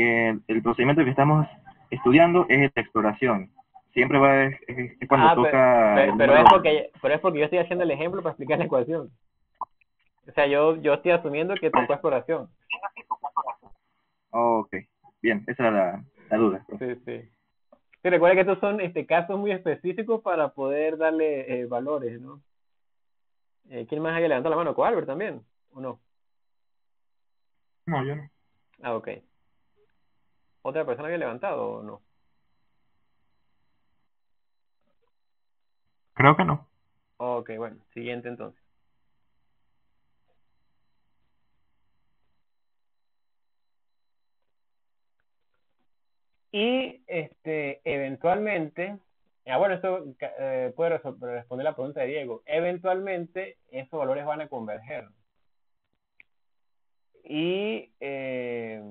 Que el procedimiento que estamos estudiando es la exploración. Siempre va es, cuando Ah, toca... Pero, el pero es porque, pero es porque yo estoy haciendo el ejemplo para explicar la ecuación. O sea, yo, yo estoy asumiendo que tocó exploración. Oh, ok, bien, esa era la, la duda. Sí, sí. Sí, recuerda que estos son este, casos muy específicos para poder darle eh, valores, ¿no? Eh, ¿Quién más hay que levantar la mano? ¿Con Albert también? ¿O no? No, yo no. Ah, ok. ¿Otra persona había levantado o no? Creo que no. Ok, bueno, siguiente entonces. Y este, eventualmente, ah, bueno, esto eh, puede responder la pregunta de Diego. Eventualmente, esos valores van a converger. Y, eh,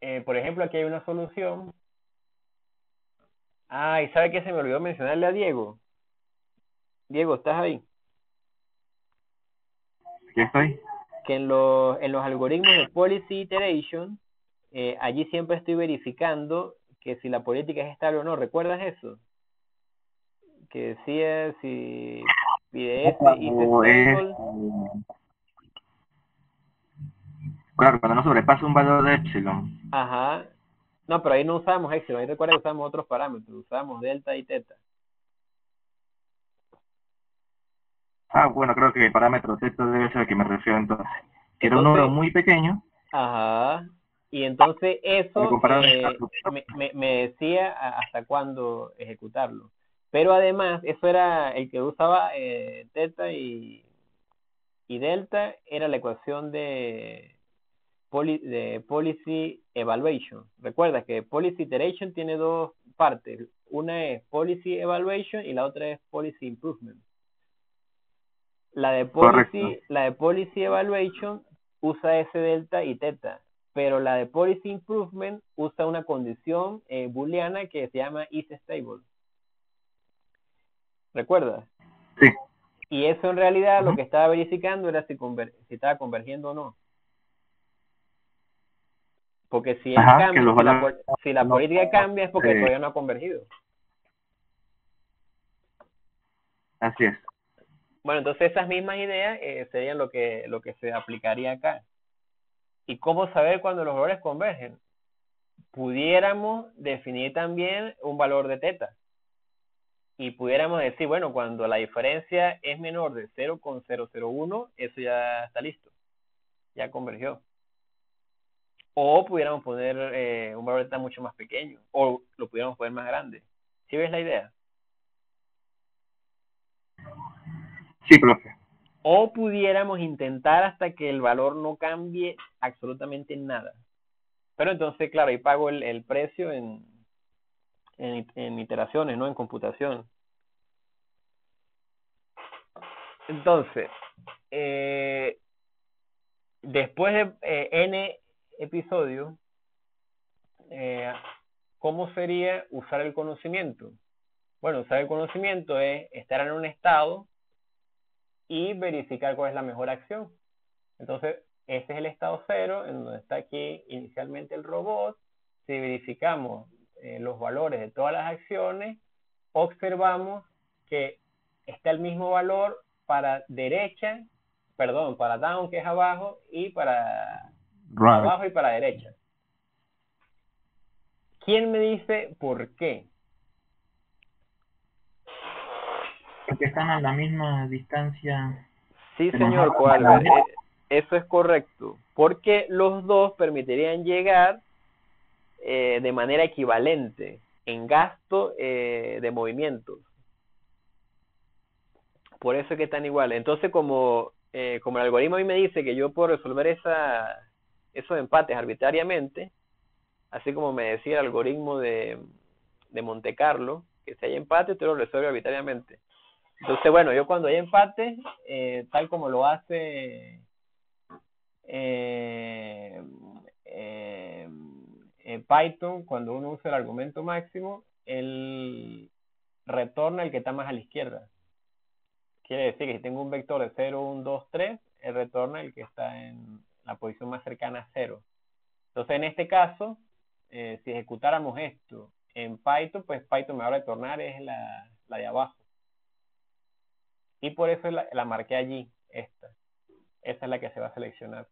eh, por ejemplo, aquí hay una solución. Ah, y ¿sabe qué se me olvidó mencionarle a Diego? Diego, ¿estás ahí? ¿Qué estoy? que en los, en los algoritmos de policy iteration, eh, allí siempre estoy verificando que si la política es estable o no. ¿Recuerdas eso? Que decía si PDF is Cuando es, stable. eh, claro, cuando no sobrepasa un valor de epsilon. Ajá. No, pero ahí no usamos epsilon, ahí recuerda que usamos otros parámetros, usamos delta y teta. Ah, bueno, creo que el parámetro Z debe ser al que me refiero entonces. Que era un número muy pequeño. Ajá. Y entonces eso eh, me, me, me decía hasta cuándo ejecutarlo. Pero además, eso era el que usaba eh, teta y, y delta, era la ecuación de, poli- de policy evaluation. Recuerda que policy iteration tiene dos partes. Una es policy evaluation y la otra es policy improvement. La de policy, Correcto. la de policy evaluation usa S delta y teta, pero la de policy improvement usa una condición eh, booleana que se llama is stable. ¿Recuerdas? Sí. Y eso en realidad lo que estaba verificando era si, conver- si estaba convergiendo o no. Porque si, Ajá, los si la, valores- pol- si la no- política cambia es porque eh, todavía no ha convergido. Así es. Bueno, entonces esas mismas ideas eh, serían lo que, lo que se aplicaría acá. ¿Y cómo saber cuando los valores convergen? Pudiéramos definir también un valor de teta. Y pudiéramos decir, bueno, cuando la diferencia es menor de 0,001, eso ya está listo. Ya convergió. O pudiéramos poner eh, un valor de teta mucho más pequeño. O lo pudiéramos poner más grande. ¿Sí ves la idea? Sí, profe. O pudiéramos intentar hasta que el valor no cambie absolutamente nada. Pero entonces, claro, ahí pago el, el precio en, en, en iteraciones, no en computación. Entonces, eh, después de eh, N episodios, eh, ¿cómo sería usar el conocimiento? Bueno, usar el conocimiento es estar en un estado y verificar cuál es la mejor acción. Entonces, ese es el estado cero, en donde está aquí inicialmente el robot. Si verificamos eh, los valores de todas las acciones, observamos que está el mismo valor para derecha, perdón, para down, que es abajo, y para Right. abajo y para derecha. ¿Quién me dice por qué? Porque están a la misma distancia. Sí, señor nos Coalbert, eh, eso es correcto, porque los dos permitirían llegar eh, de manera equivalente en gasto eh, de movimientos. Por eso es que están iguales. Entonces, como, eh, como el algoritmo a mí me dice que yo puedo resolver esa, esos empates arbitrariamente, así como me decía el algoritmo de, de Monte Carlo, que si hay empate, usted lo resuelve arbitrariamente. Entonces, bueno, yo cuando hay empate, eh, tal como lo hace eh, eh, Python, cuando uno usa el argumento máximo, él retorna el que está más a la izquierda. Quiere decir que si tengo un vector de 0, 1, 2, 3, él retorna el que está en la posición más cercana a cero. Entonces, en este caso, eh, si ejecutáramos esto en Python, pues Python me va a retornar es la, la de abajo. Y por eso la, la marqué allí, esta. Esa es la que se va a seleccionar.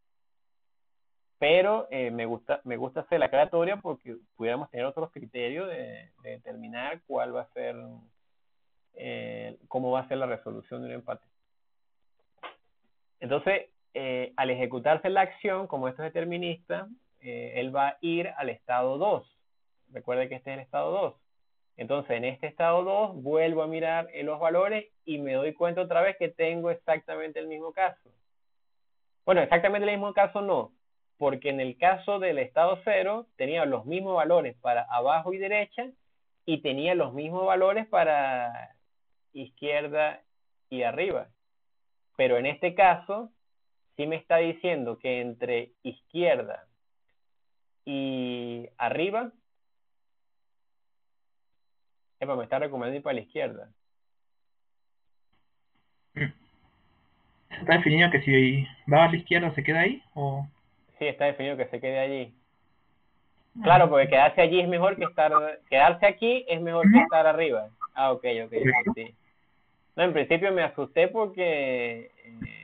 Pero eh, me gusta me gusta hacer la aclaratoria porque pudiéramos tener otros criterios de, determinar cuál va a ser, eh, cómo va a ser la resolución de un empate. Entonces, eh, al ejecutarse la acción, como esto es determinista, él va a ir al estado 2. Recuerde que este es el estado 2. Entonces, en este estado 2, vuelvo a mirar los valores y me doy cuenta otra vez que tengo exactamente el mismo caso. Bueno, exactamente el mismo caso no, porque en el caso del estado 0 tenía los mismos valores para abajo y derecha y tenía los mismos valores para izquierda y arriba. Pero en este caso, sí me está diciendo que entre izquierda y arriba, me está recomendando ir para la izquierda. ¿Está definido que si va a la izquierda se queda ahí? O... Sí, está definido que se quede allí. Ah. Claro, porque quedarse allí es mejor que estar... Quedarse aquí es mejor que estar arriba. Ah, ok, ok, sí. No, en principio me asusté porque... Eh,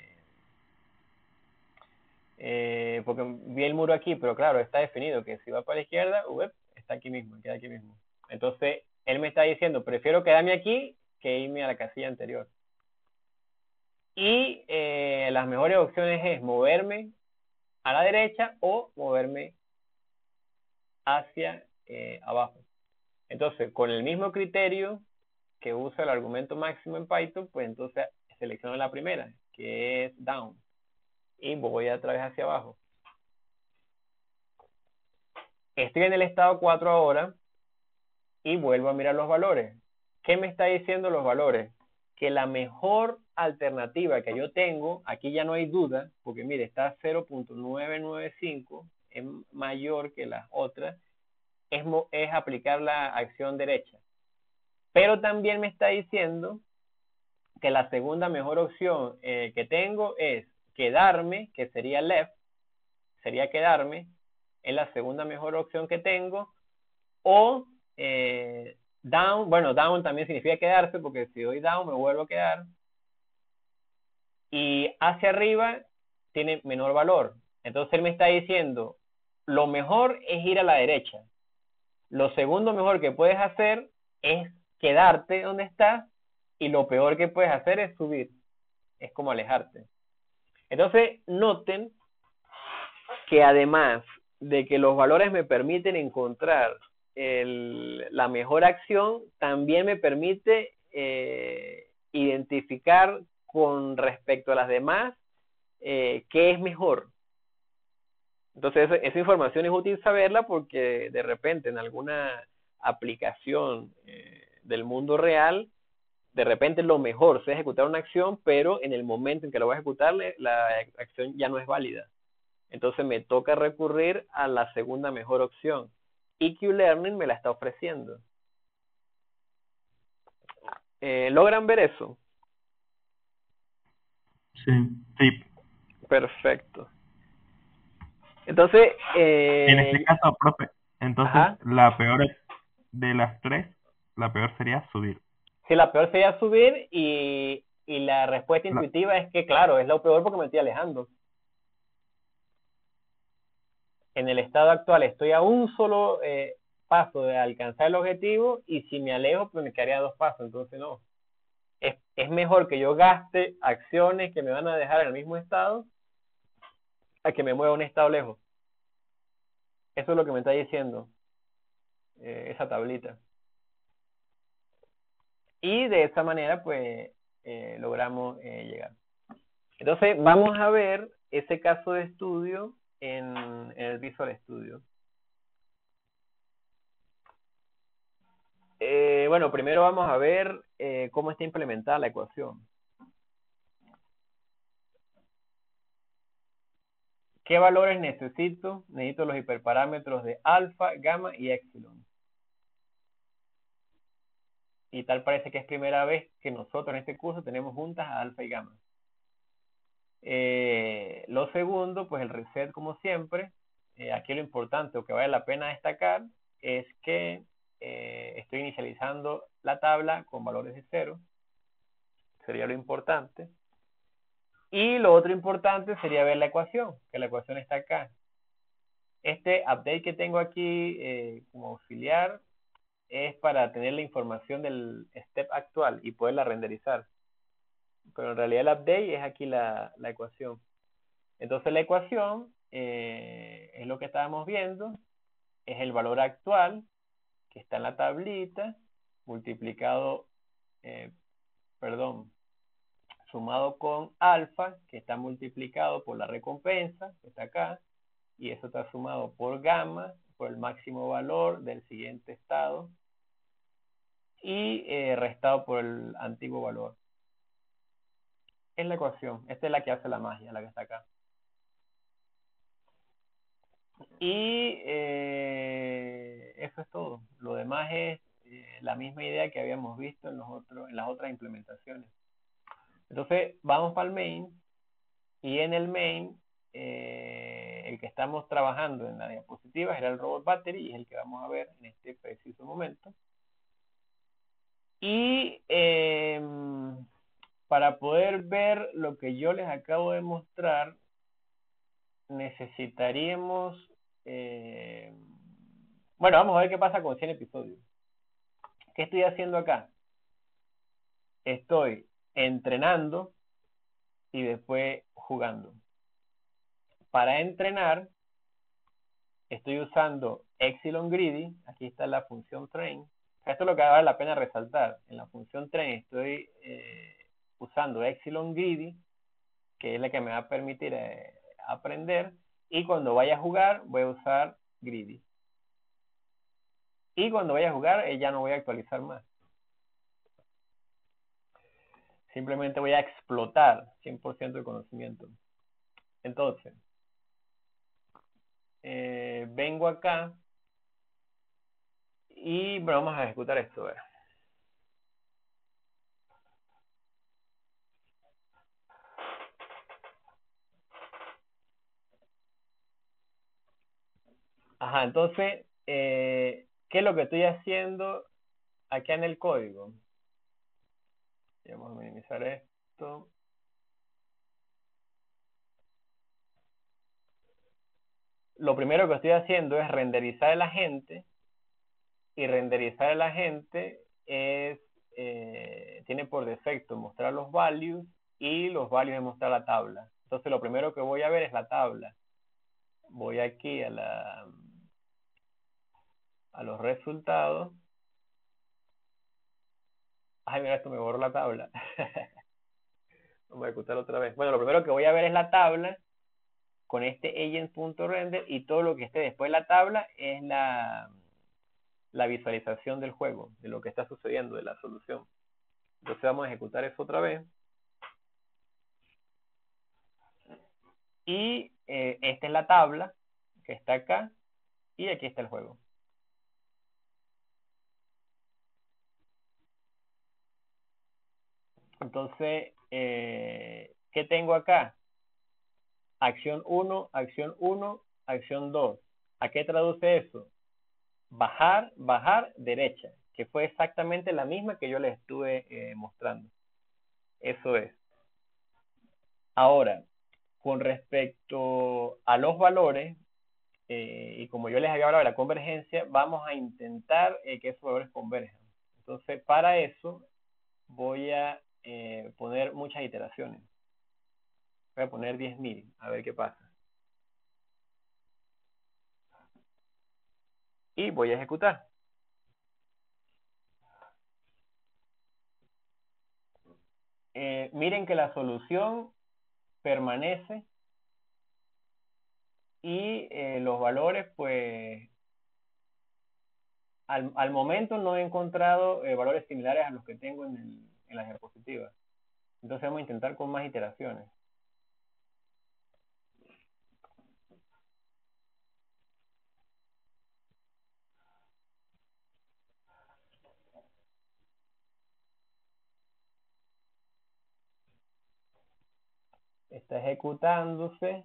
eh, porque vi el muro aquí, pero claro, está definido que si va para la izquierda, está aquí mismo, queda aquí mismo. Entonces, él me está diciendo, prefiero quedarme aquí que irme a la casilla anterior. Y eh, las mejores opciones es moverme a la derecha o moverme hacia eh, abajo. Entonces, con el mismo criterio que usa el argumento máximo en Python, pues entonces selecciono la primera, que es down. Y voy otra vez hacia abajo. Estoy en el estado 4 ahora y vuelvo a mirar los valores. ¿Qué me está diciendo los valores? Que la mejor alternativa que yo tengo, aquí ya no hay duda, porque mire, está 0.995, es mayor que las otras, es, es aplicar la acción derecha. Pero también me está diciendo que la segunda mejor opción eh, que tengo es quedarme, que sería left, sería quedarme, es la segunda mejor opción que tengo, o eh, down, bueno, down también significa quedarse, porque si doy down me vuelvo a quedar, y hacia arriba tiene menor valor. Entonces él me está diciendo, lo mejor es ir a la derecha. Lo segundo mejor que puedes hacer es quedarte donde estás y lo peor que puedes hacer es subir. Es como alejarte. Entonces, noten que además de que los valores me permiten encontrar la mejor acción, también me permite eh, identificar con respecto a las demás, eh, ¿qué es mejor? Entonces, esa, información es útil saberla porque de repente en alguna aplicación eh, del mundo real, de repente lo mejor es ejecutar una acción, pero en el momento en que lo voy a ejecutar, la acción ya no es válida. Entonces me toca recurrir a la segunda mejor opción. EQ Learning me la está ofreciendo. Eh, ¿Logran ver eso? Sí. Sí. Perfecto. Entonces, eh... en este caso, profe, entonces la peor de las tres, la peor sería subir. Sí, la peor sería subir y, y la respuesta intuitiva es que, claro, es lo peor porque me estoy alejando. En el estado actual estoy a un solo eh, paso de alcanzar el objetivo y si me alejo, pues me quedaría dos pasos, entonces no es, mejor que yo gaste acciones que me van a dejar en el mismo estado a que me mueva a un estado lejos. Eso es lo que me está diciendo eh, esa tablita. Y de esa manera, pues, eh, logramos eh, llegar. Entonces, vamos a ver ese caso de estudio en, el Visual Studio. Eh, bueno, primero vamos a ver cómo está implementada la ecuación. ¿Qué valores necesito? Necesito los hiperparámetros de alfa, gamma y epsilon. Y tal parece que es primera vez que nosotros en este curso tenemos juntas a alfa y gamma. Eh, lo segundo, pues el reset como siempre. Eh, aquí lo importante o que vale la pena destacar es que eh, estoy inicializando la tabla con valores de cero. Sería lo importante. Y lo otro importante sería ver la ecuación, que la ecuación está acá. Este update que tengo aquí como auxiliar es para tener la información del step actual y poderla renderizar. Pero en realidad el update es aquí la, ecuación. Entonces la ecuación eh, es lo que estábamos viendo, es el valor actual que está en la tablita, multiplicado, eh, perdón, sumado con alfa, que está multiplicado por la recompensa, que está acá, y eso está sumado por gamma, por el máximo valor del siguiente estado, y eh, restado por el antiguo valor. Es la ecuación. Esta es la que hace la magia, la que está acá. Y eh, eso es todo. Lo demás es eh, la misma idea que habíamos visto en, los otros, en las otras implementaciones. Entonces, vamos para el main. Y en el main, el que estamos trabajando en la diapositiva era el robot battery y es el que vamos a ver en este preciso momento. Y em, para poder ver lo que yo les acabo de mostrar, necesitaríamos... Em, bueno, vamos a ver qué pasa con 100 episodios. ¿Qué estoy haciendo acá? Estoy entrenando y después jugando. Para entrenar, estoy usando Epsilon Greedy. Aquí está la función train. Esto es lo que vale la pena resaltar. En la función train estoy eh, usando Epsilon Greedy, que es la que me va a permitir eh, aprender. Y cuando vaya a jugar, voy a usar Greedy. Y cuando vaya a jugar, eh, ya no voy a actualizar más. Simplemente voy a explotar 100% del conocimiento. Entonces, vengo acá y bueno, vamos a ejecutar esto. Ajá, entonces, eh, ¿qué es lo que estoy haciendo acá en el código? Vamos a minimizar esto. Lo primero que estoy haciendo es renderizar el agente y renderizar el agente es, eh, tiene por defecto mostrar los values y los values de mostrar la tabla. Entonces lo primero que voy a ver es la tabla. Voy aquí a la a los resultados. Ay, mira, esto me borró la tabla. *laughs* Vamos a ejecutar otra vez. Bueno, lo primero que voy a ver es la tabla con este agent.render y todo lo que esté después de la tabla es la, la visualización del juego, de lo que está sucediendo, de la solución. Entonces vamos a ejecutar eso otra vez. Y eh, esta es la tabla que está acá y aquí está el juego. Entonces, eh, ¿qué tengo acá? Acción 1, acción 1, acción 2. ¿A qué traduce eso? bajar, bajar, derecha, que fue exactamente la misma que yo les estuve eh, mostrando. Eso es. Ahora, con respecto a los valores, eh, y como yo les había hablado de la convergencia, vamos a intentar eh, que esos valores converjan. Entonces, para eso voy a poner muchas iteraciones. Voy a poner 10.000, a ver qué pasa. y voy a ejecutar. Eh, miren que la solución permanece y eh, los valores, pues, al, momento no he encontrado eh, valores similares a los que tengo en, el, en las diapositivas. Entonces vamos a intentar con más iteraciones. Está ejecutándose.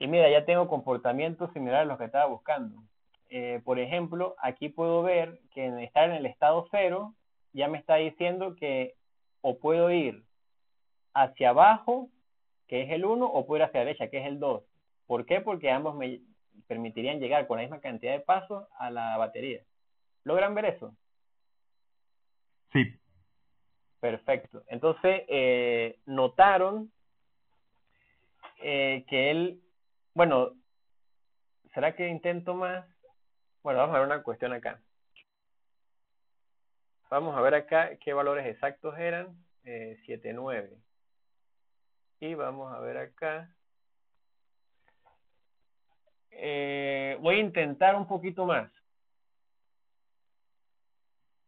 Y mira, ya tengo comportamientos similares a los que estaba buscando. Eh, por ejemplo, aquí puedo ver que en estar en el estado cero ya me está diciendo que o puedo ir hacia abajo, que es el 1, o puedo ir hacia la derecha, que es el 2. ¿Por qué? Porque ambos me permitirían llegar con la misma cantidad de pasos a la batería. ¿Logran ver eso? Sí. Perfecto. Entonces, eh, notaron eh, que él, bueno, ¿será que intento más? Bueno, vamos a ver una cuestión acá. Vamos a ver acá qué valores exactos eran. Eh, 7, 9. Y vamos a ver acá. Eh, voy a intentar un poquito más.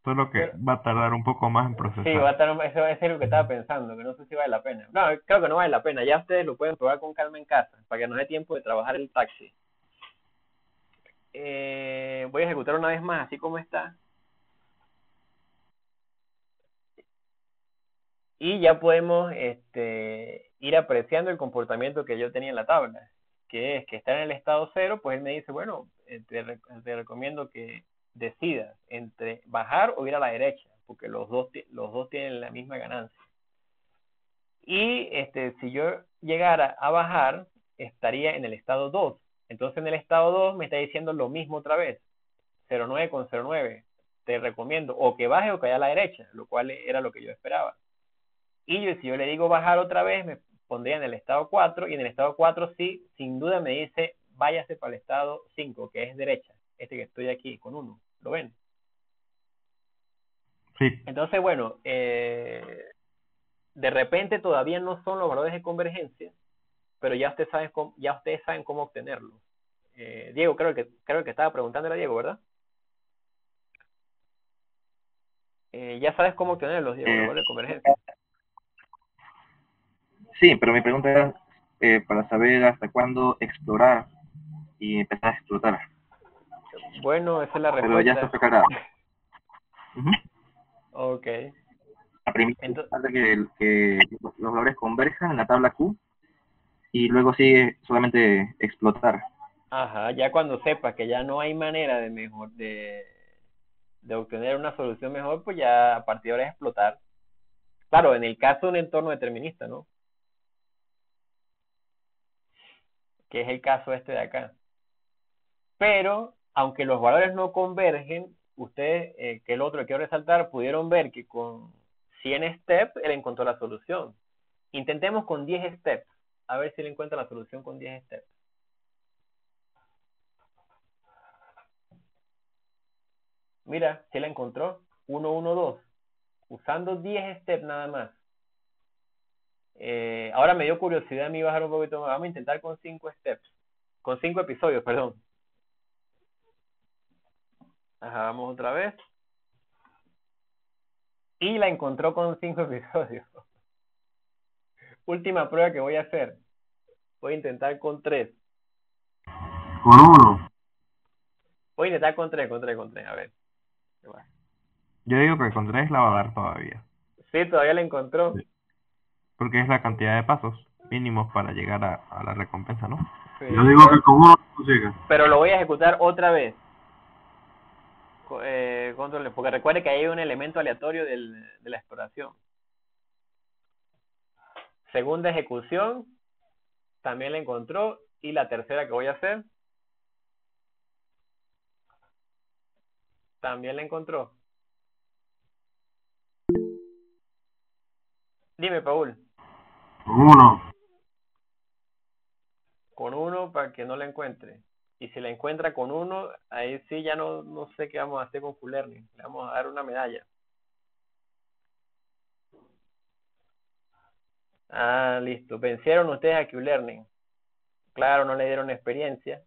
Solo que va a tardar un poco más en procesar. Sí, va a tardar, eso va a ser lo que estaba pensando, que no sé si vale la pena. No, creo que no vale la pena. Ya ustedes lo pueden probar con calma en casa, para que no dé tiempo de trabajar el taxi. Eh, voy a ejecutar una vez más, así como está. Y ya podemos este, ir apreciando el comportamiento que yo tenía en la tabla, que es que está en el estado cero, pues él me dice, bueno, eh, te, te recomiendo que decidas entre bajar o ir a la derecha, porque los dos, los dos tienen la misma ganancia. Y este, si yo llegara a bajar, estaría en el estado 2. Entonces en el estado 2 me está diciendo lo mismo otra vez. 0,9 con 0,9. Te recomiendo o que baje o que vaya a la derecha, lo cual era lo que yo esperaba. Y yo, si yo le digo bajar otra vez, me pondría en el estado 4 y en el estado 4 sí, sin duda me dice váyase para el estado 5, que es derecha, este que estoy aquí con 1. ¿Lo ven? Sí. Entonces, bueno, eh, de repente todavía no son los valores de convergencia, pero ya ustedes saben cómo, ya ustedes saben cómo obtenerlos. Eh, Diego, creo que creo que estaba preguntando a Diego, ¿verdad? Eh, ya sabes cómo obtenerlos, Diego, los valores de convergencia. Sí, pero mi pregunta era eh, para saber hasta cuándo explorar y empezar a explotar. Bueno, esa es la respuesta. Pero ya está sacará. Ok. La primera Entonces, que, que los valores converjan en la tabla Q y luego sigue solamente explotar. Ajá, ya cuando sepa que ya no hay manera de mejor de, de obtener una solución mejor, pues ya a partir de ahora es explotar. Claro, en el caso de un entorno determinista, ¿no? Que es el caso este de acá. Pero aunque los valores no convergen, ustedes, eh, que el otro que quiero resaltar, pudieron ver que con 100 steps él encontró la solución. Intentemos con 10 steps, a ver si él encuentra la solución con 10 steps. Mira, si la encontró, 1, 1, 2, usando 10 steps nada más. Eh, ahora me dio curiosidad a mí bajar un poquito más. Vamos a intentar con 5 steps, con 5 episodios, perdón. Ajá, vamos otra vez. Y la encontró con cinco *laughs* episodios. Última prueba que voy a hacer. Voy a intentar con tres. Con uno. Voy a intentar con tres, con tres, con tres. A ver. Yo digo que con tres la va a dar todavía. Sí, todavía la encontró. Porque es la cantidad de pasos mínimos para llegar a, a la recompensa, ¿no? Sí. Yo digo que con uno llega. Pero lo voy a ejecutar otra vez eh, control, porque recuerde que hay un elemento aleatorio del, de la exploración. Segunda ejecución, también la encontró, y la tercera que voy a hacer, también la encontró. Dime, Paul. Con uno. Con uno para que no la encuentre y si la encuentra con uno, ahí sí ya no, no sé qué vamos a hacer con Full Learning. Le vamos a dar una medalla. Ah, listo. Vencieron ustedes a Q-Learning. Claro, no le dieron experiencia.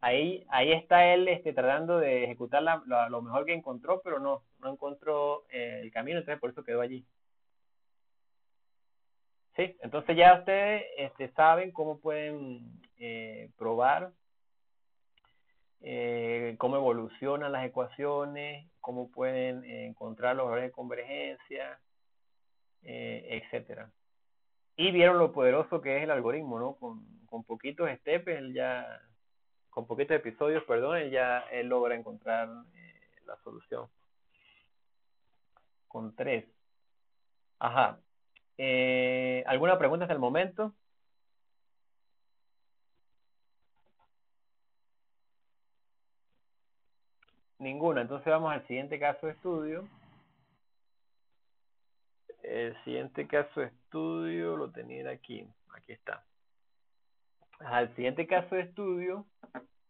Ahí, ahí está él este, tratando de ejecutar la, lo mejor que encontró, pero no, no encontró eh, el camino, entonces por eso quedó allí. Sí, entonces ya ustedes este, saben cómo pueden eh, probar, eh, cómo evolucionan las ecuaciones, cómo pueden encontrar los valores de convergencia, eh, etcétera. Y vieron lo poderoso que es el algoritmo, ¿no? Con, con poquitos steps, él ya, con poquitos episodios, perdón, él ya él logra encontrar eh, la solución. Con tres. Ajá. Eh, ¿Alguna pregunta hasta el momento? Ninguna. Entonces vamos al siguiente caso de estudio. El siguiente caso de estudio lo tenía aquí. Aquí está. El siguiente caso de estudio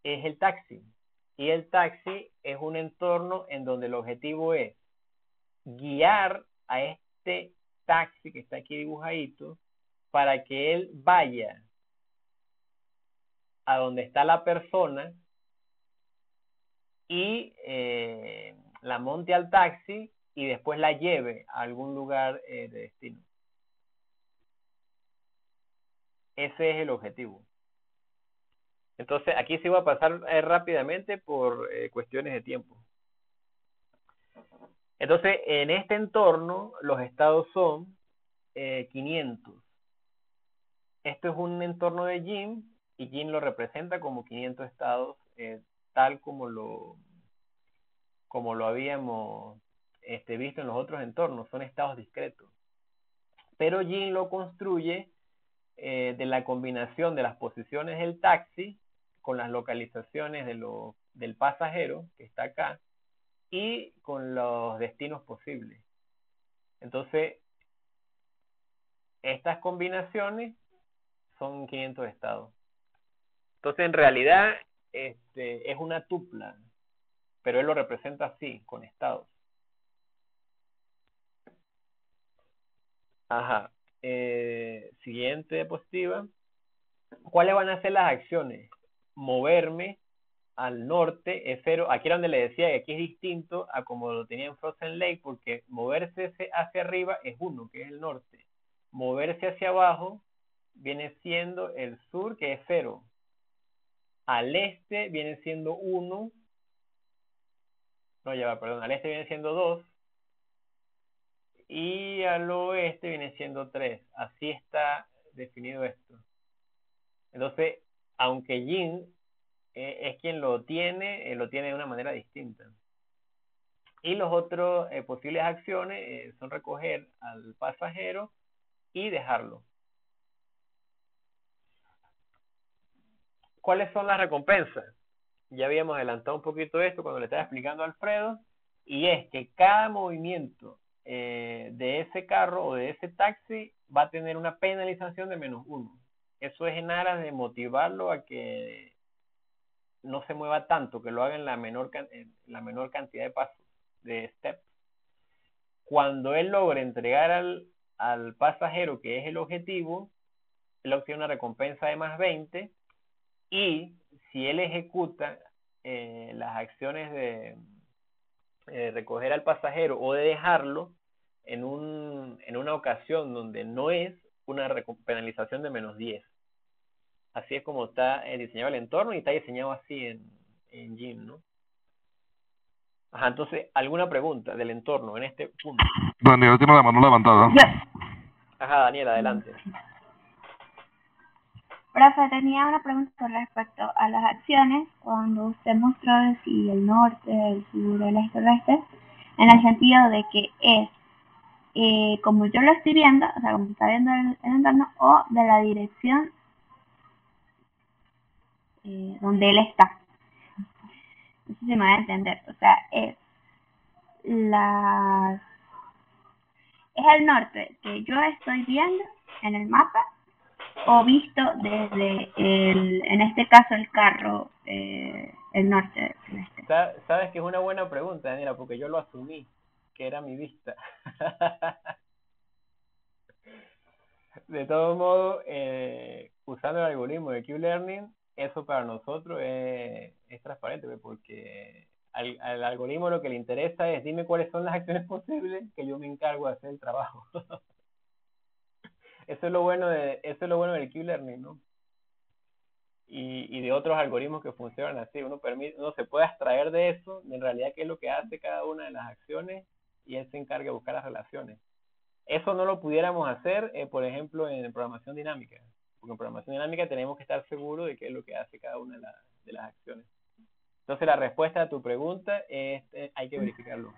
es el taxi. Y el taxi es un entorno en donde el objetivo es guiar a este taxi que está aquí dibujadito para que él vaya a donde está la persona y eh, la monte al taxi y después la lleve a algún lugar eh, de destino. Ese es el objetivo. Entonces, aquí sí voy a pasar eh, rápidamente por cuestiones de tiempo. Entonces, en este entorno, los estados son 500. Esto es un entorno de Jim y Jim lo representa como 500 estados tal como lo, como lo habíamos este, visto en los otros entornos, son estados discretos. Pero Jin lo construye eh, de la combinación de las posiciones del taxi con las localizaciones de lo, del pasajero, que está acá, y con los destinos posibles. Entonces, estas combinaciones son 500 estados. Entonces, en realidad, este, es una tupla, pero él lo representa así, con estados. Ajá. Eh, siguiente diapositiva. ¿Cuáles van a ser las acciones? Moverme al norte es cero. Aquí era donde le decía que aquí es distinto a como lo tenía en Frozen Lake, porque moverse hacia arriba es uno, que es el norte. Moverse hacia abajo viene siendo el sur, que es cero. Al este viene siendo 1. No, lleva, perdón. Al este viene siendo 2. Y al oeste viene siendo 3. Así está definido esto. Entonces, aunque Yin es quien lo tiene, eh, lo tiene de una manera distinta. Y los otros eh, posibles acciones son recoger al pasajero y dejarlo. ¿Cuáles son las recompensas? Ya habíamos adelantado un poquito esto cuando le estaba explicando a Alfredo, y es que cada movimiento eh, de ese carro o de ese taxi va a tener una penalización de menos uno. Eso es en aras de motivarlo a que no se mueva tanto, que lo haga en la menor, la menor cantidad de pasos, de steps. Cuando él logre entregar al, al pasajero, que es el objetivo, él obtiene una recompensa de más 20 y si él ejecuta eh, las acciones de eh, recoger al pasajero o de dejarlo en, un, en una ocasión donde no es una penalización de menos 10. Así es como está eh, diseñado el entorno y está diseñado así en, en GIM, ¿no? Ajá, entonces, ¿alguna pregunta del entorno en este punto? Daniel tiene la mano levantada. Ajá, Daniel, adelante. Profe, tenía una pregunta con respecto a las acciones, cuando usted mostró si el norte, el sur, el este, el oeste, en el sentido de que es eh, como yo lo estoy viendo, o sea, como está viendo el, entorno, o de la dirección eh, donde él está. Sé si me va a entender. O sea, es la es el norte que yo estoy viendo en el mapa o visto desde, el, en este caso, el carro, eh, el norte. Sabes que es una buena pregunta, Daniela, porque yo lo asumí, que era mi vista. *laughs* de todo modo, eh, usando el algoritmo de Q-Learning, eso para nosotros es, es transparente, porque al, al, algoritmo lo que le interesa es dime cuáles son las acciones *laughs* posibles que yo me encargo de hacer el trabajo. *laughs* Eso es lo bueno de, eso es lo bueno del Q-Learning, ¿no? Y, y de otros algoritmos que funcionan así. Uno, permite, uno se puede abstraer de eso, de en realidad qué es lo que hace cada una de las acciones, y él se encarga de buscar las relaciones. Eso no lo pudiéramos hacer, eh, por ejemplo, en programación dinámica. Porque en programación dinámica tenemos que estar seguros de qué es lo que hace cada una de, la- de las acciones. Entonces la respuesta a tu pregunta es, eh, hay que verificarlo.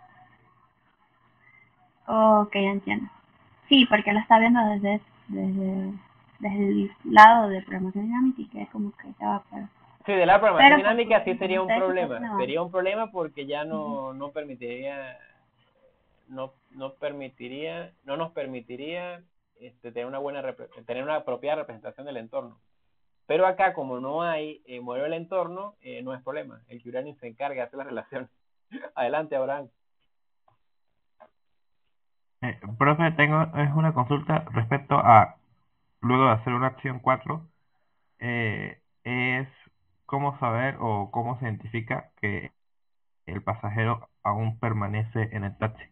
Ok, entiendo. Sí, porque lo está viendo desde, desde, desde el lado de programación dinámica y que es como que estaba claro. Sí, de la programación Pero, dinámica sí sería un problema. no. Sería un problema porque ya no, no permitiría, no, no permitiría, no nos permitiría este, tener una buena, tener una apropiada representación del entorno. Pero acá, como no hay eh, modelo del entorno, eh, no es problema. El Q-Learning se encarga de hacer las relaciones. *laughs* Adelante, Abraham. Eh, profe, tengo es una consulta respecto a, luego de hacer una acción 4, eh, es cómo saber o cómo se identifica que el pasajero aún permanece en el taxi.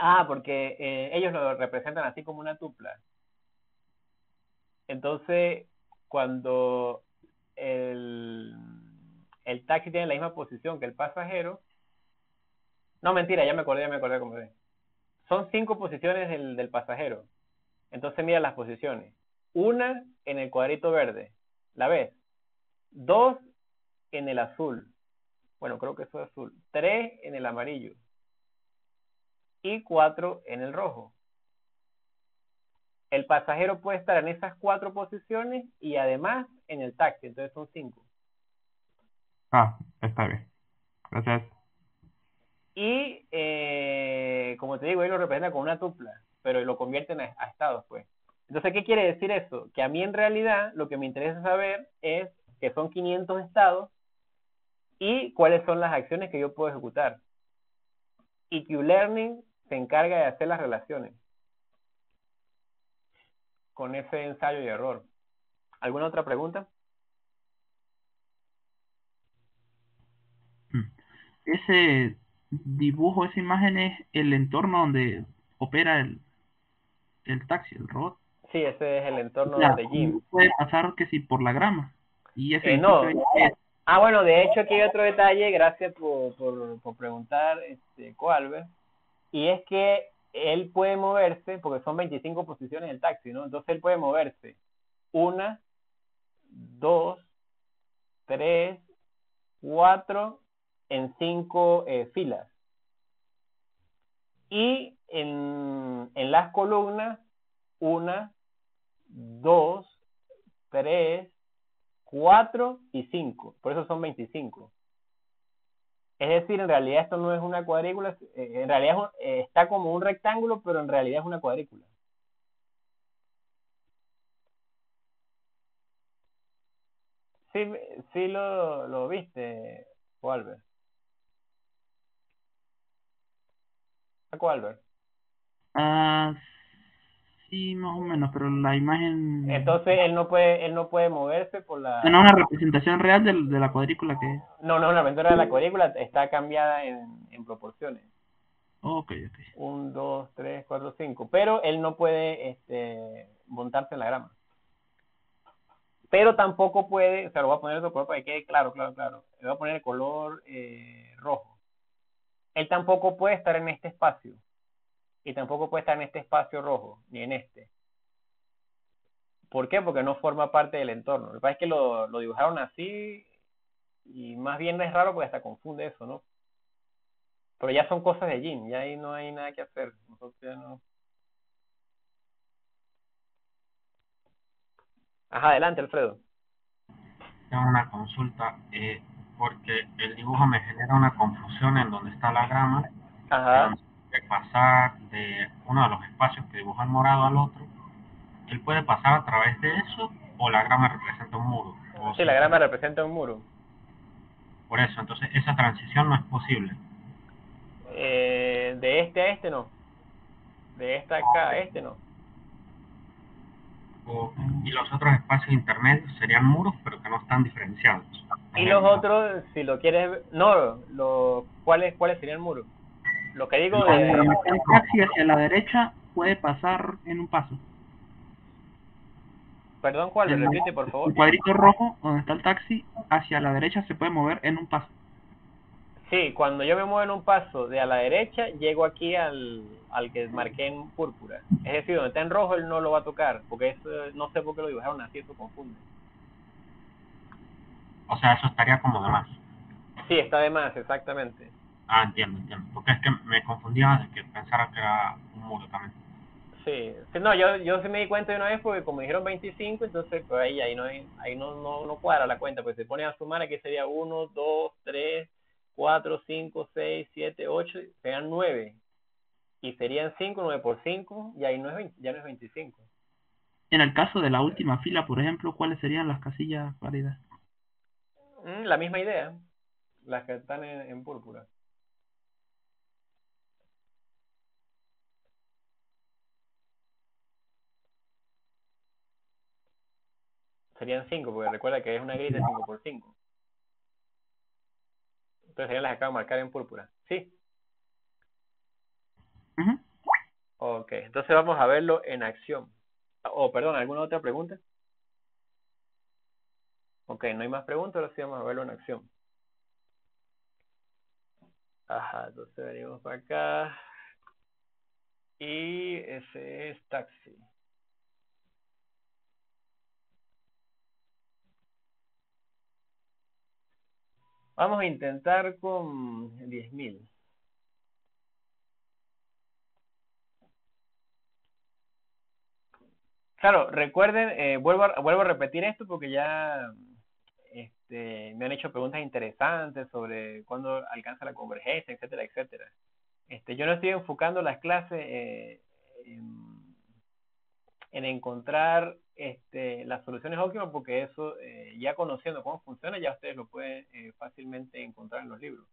Ah, porque eh, ellos lo representan así como una tupla. Entonces, cuando el, el taxi tiene la misma posición que el pasajero, no mentira, ya me acordé, ya me acordé cómo es. Son cinco posiciones del, del pasajero. Entonces mira las posiciones. Una en el cuadrito verde, ¿la ves? Dos en el azul. Bueno, creo que eso es azul. Tres en el amarillo y 4 en el rojo. El pasajero puede estar en esas cuatro posiciones y además en el taxi, entonces son 5. Ah, está bien. Gracias. Y eh, como te digo, él lo representa con una tupla, pero lo convierten a, a estados, pues. Entonces, ¿qué quiere decir eso? Que a mí en realidad lo que me interesa saber es que son 500 estados y cuáles son las acciones que yo puedo ejecutar. Y Q-Learning se encarga de hacer las relaciones con ese ensayo y error. ¿Alguna otra pregunta? Ese dibujo, esa imagen es el entorno donde opera el, el taxi, el robot. Sí, ese es el entorno sea, de Jim. puede pasar que si por la grama. Y ese Eh, no. edificio es- Ah, bueno, de hecho aquí hay otro detalle, gracias por, por, por preguntar, este, Coalver, y es que él puede moverse, porque son 25 posiciones del taxi, ¿no? Entonces él puede moverse una, dos, tres, cuatro, en cinco eh, filas. Y en, en las columnas, una, dos, tres, 4 y 5, por eso son 25. Es decir, en realidad esto no es una cuadrícula, eh, en realidad es un- eh, está como un rectángulo, pero en realidad es una cuadrícula. Sí, sí lo, lo viste. Walver. Ah, sí, más o menos, pero la imagen Entonces él no puede, él no puede moverse por la. no es una representación real del- de, la cuadrícula que es. No, no, la aventura de la cuadrícula está cambiada en, en proporciones. Ok, ok. 1, 2, 3, 4, 5. Pero él no puede este, montarse en la grama. Pero tampoco puede, o sea, lo voy a poner de otro color para que quede claro, claro, claro. Le voy a poner el color eh, rojo. Él tampoco puede estar en este espacio. Y tampoco puede estar en este espacio rojo, ni en este. ¿Por qué? Porque no forma parte del entorno. Lo que pasa es que lo, lo dibujaron así y más bien es raro porque hasta confunde eso, ¿no? Pero ya son cosas de Jin, ya ahí no hay nada que hacer. Nosotros ya no... Ajá, adelante, Alfredo. Tengo una consulta, eh, porque el dibujo me genera una confusión en donde está la grama, Ajá. Pasar de uno de los espacios que dibuja el morado al otro. ¿Él puede pasar a través de eso o la grama representa un muro? O Sí, la grama representa un muro. Por eso, entonces esa transición no es posible. Eh, de este a este no. De esta acá a este no. O- y los otros espacios intermedios serían muros, pero que no están diferenciados. Y los otros, si lo quieres no, lo, ¿cuáles, ¿cuáles serían muros? Lo que digo El de... taxi hacia la derecha puede pasar en un paso. Perdón, ¿cuál? El- Repite, por favor. El cuadrito rojo, donde está el taxi, hacia la derecha se puede mover en un paso. Sí, cuando yo me muevo en un paso de a la derecha, llego aquí al, al que marqué en púrpura. Es decir, donde está en rojo él no lo va a tocar, porque eso, no sé por qué lo dibujaron así, eso confunde. O sea, eso estaría como de más. Sí, está de más, exactamente. Ah, entiendo, entiendo. Porque es que me confundía de que pensara que era un muro también. Sí, sí no, yo, yo sí me di cuenta de una vez porque como dijeron 25, entonces pues ahí, ahí, no, hay- ahí no, no, no cuadra la cuenta, pues se pone a sumar, aquí sería 1, 2, 3, 4, 5, 6, 7, 8, serían 9. Y serían 5, 9 por 5, y ahí no es 20, ya no es 25. En el caso de la última fila, por ejemplo, ¿cuáles serían las casillas válidas? Mm, la misma idea, las que están en, en púrpura. Serían 5, porque recuerda que es una grilla 5 por 5. Entonces serían las que acabo de marcar en púrpura. ¿Sí? Ujú. Ok, entonces vamos a verlo en acción. Oh, perdón, ¿alguna otra pregunta? Ok, no hay más preguntas, ahora sí vamos a verlo en acción. Ajá, entonces venimos para acá. Y ese es taxi. Vamos a intentar con 10.000. Claro, recuerden, eh, vuelvo, a, vuelvo a repetir esto porque ya este, me han hecho preguntas interesantes sobre cuándo alcanza la convergencia, etcétera, etcétera. Este, yo no estoy enfocando las clases eh, en, en encontrar este, las soluciones óptimas porque eso, eh, ya conociendo cómo funciona, ya ustedes lo pueden eh, fácilmente encontrar en los libros.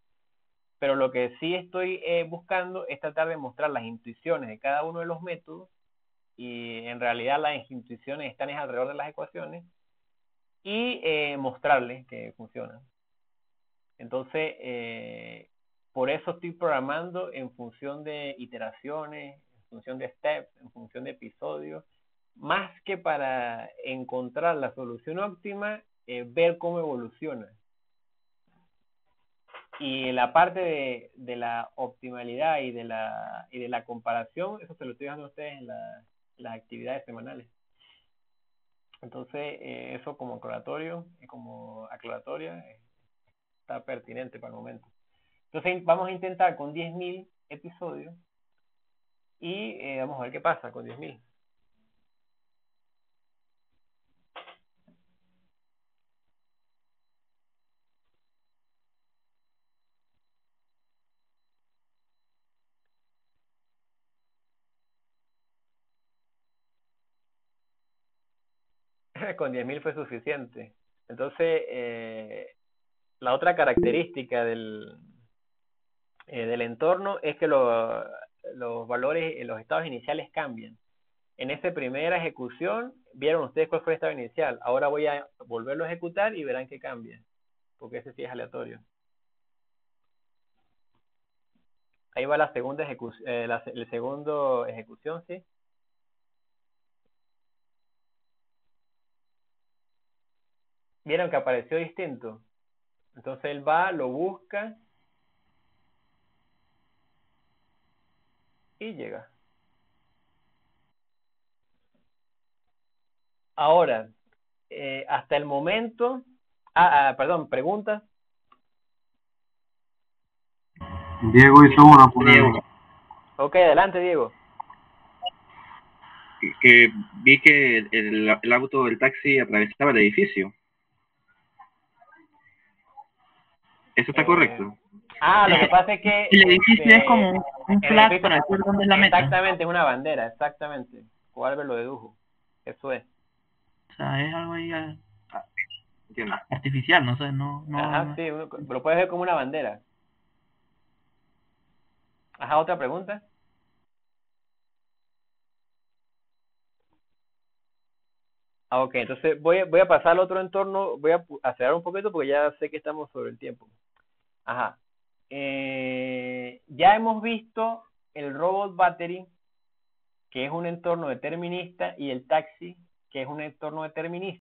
Pero lo que sí estoy eh, buscando es tratar de mostrar las intuiciones de cada uno de los métodos y en realidad las intuiciones están es alrededor de las ecuaciones y eh, mostrarles que funcionan. Entonces, eh, por eso estoy programando en función de iteraciones, en función de steps, en función de episodios, más que para encontrar la solución óptima, eh, ver cómo evoluciona. Y la parte de, de la optimalidad y de la, y de la comparación, eso se lo estoy dando a ustedes en la, las actividades semanales. Entonces, eh, eso como aclaratorio, y como aclaratoria, eh, está pertinente para el momento. Entonces, vamos a intentar con 10.000 episodios y eh, vamos a ver qué pasa con 10.000. con 10.000 fue suficiente. Entonces, eh, la otra característica del, eh, del entorno es que lo- los valores, los estados iniciales cambian. En esa primera ejecución, vieron ustedes cuál fue el estado inicial. Ahora voy a volverlo a ejecutar y verán que cambia, porque ese sí es aleatorio. Ahí va la segunda ejecución, eh, la, el segundo ejecución, ¿sí? Vieron que apareció distinto. Entonces él va, lo busca y llega. Ahora, eh, hasta el momento, ah, ah, perdón, preguntas. Diego hizo una por Diego. Ok, adelante, Diego. que, que vi que el, el- el auto del taxi atravesaba el edificio. ¿Eso está Eh, correcto? Ah, lo que *laughs* pasa es que... El edificio este, es como un el flag edificio- para decir dónde es la meta. Exactamente, es una bandera, exactamente. O Albert lo dedujo. Eso es. O sea, es algo ahí ah, Entiendo. artificial, no sé, no... no Ajá, sí, uno- lo puedes ver como una bandera. Ajá, otra pregunta. Ah, ok, entonces voy, a- voy a pasar al otro entorno, voy a acelerar un poquito porque ya sé que estamos sobre el tiempo. Ajá. Eh, ya hemos visto el robot battery, que es un entorno determinista, y el taxi, que es un entorno determinista.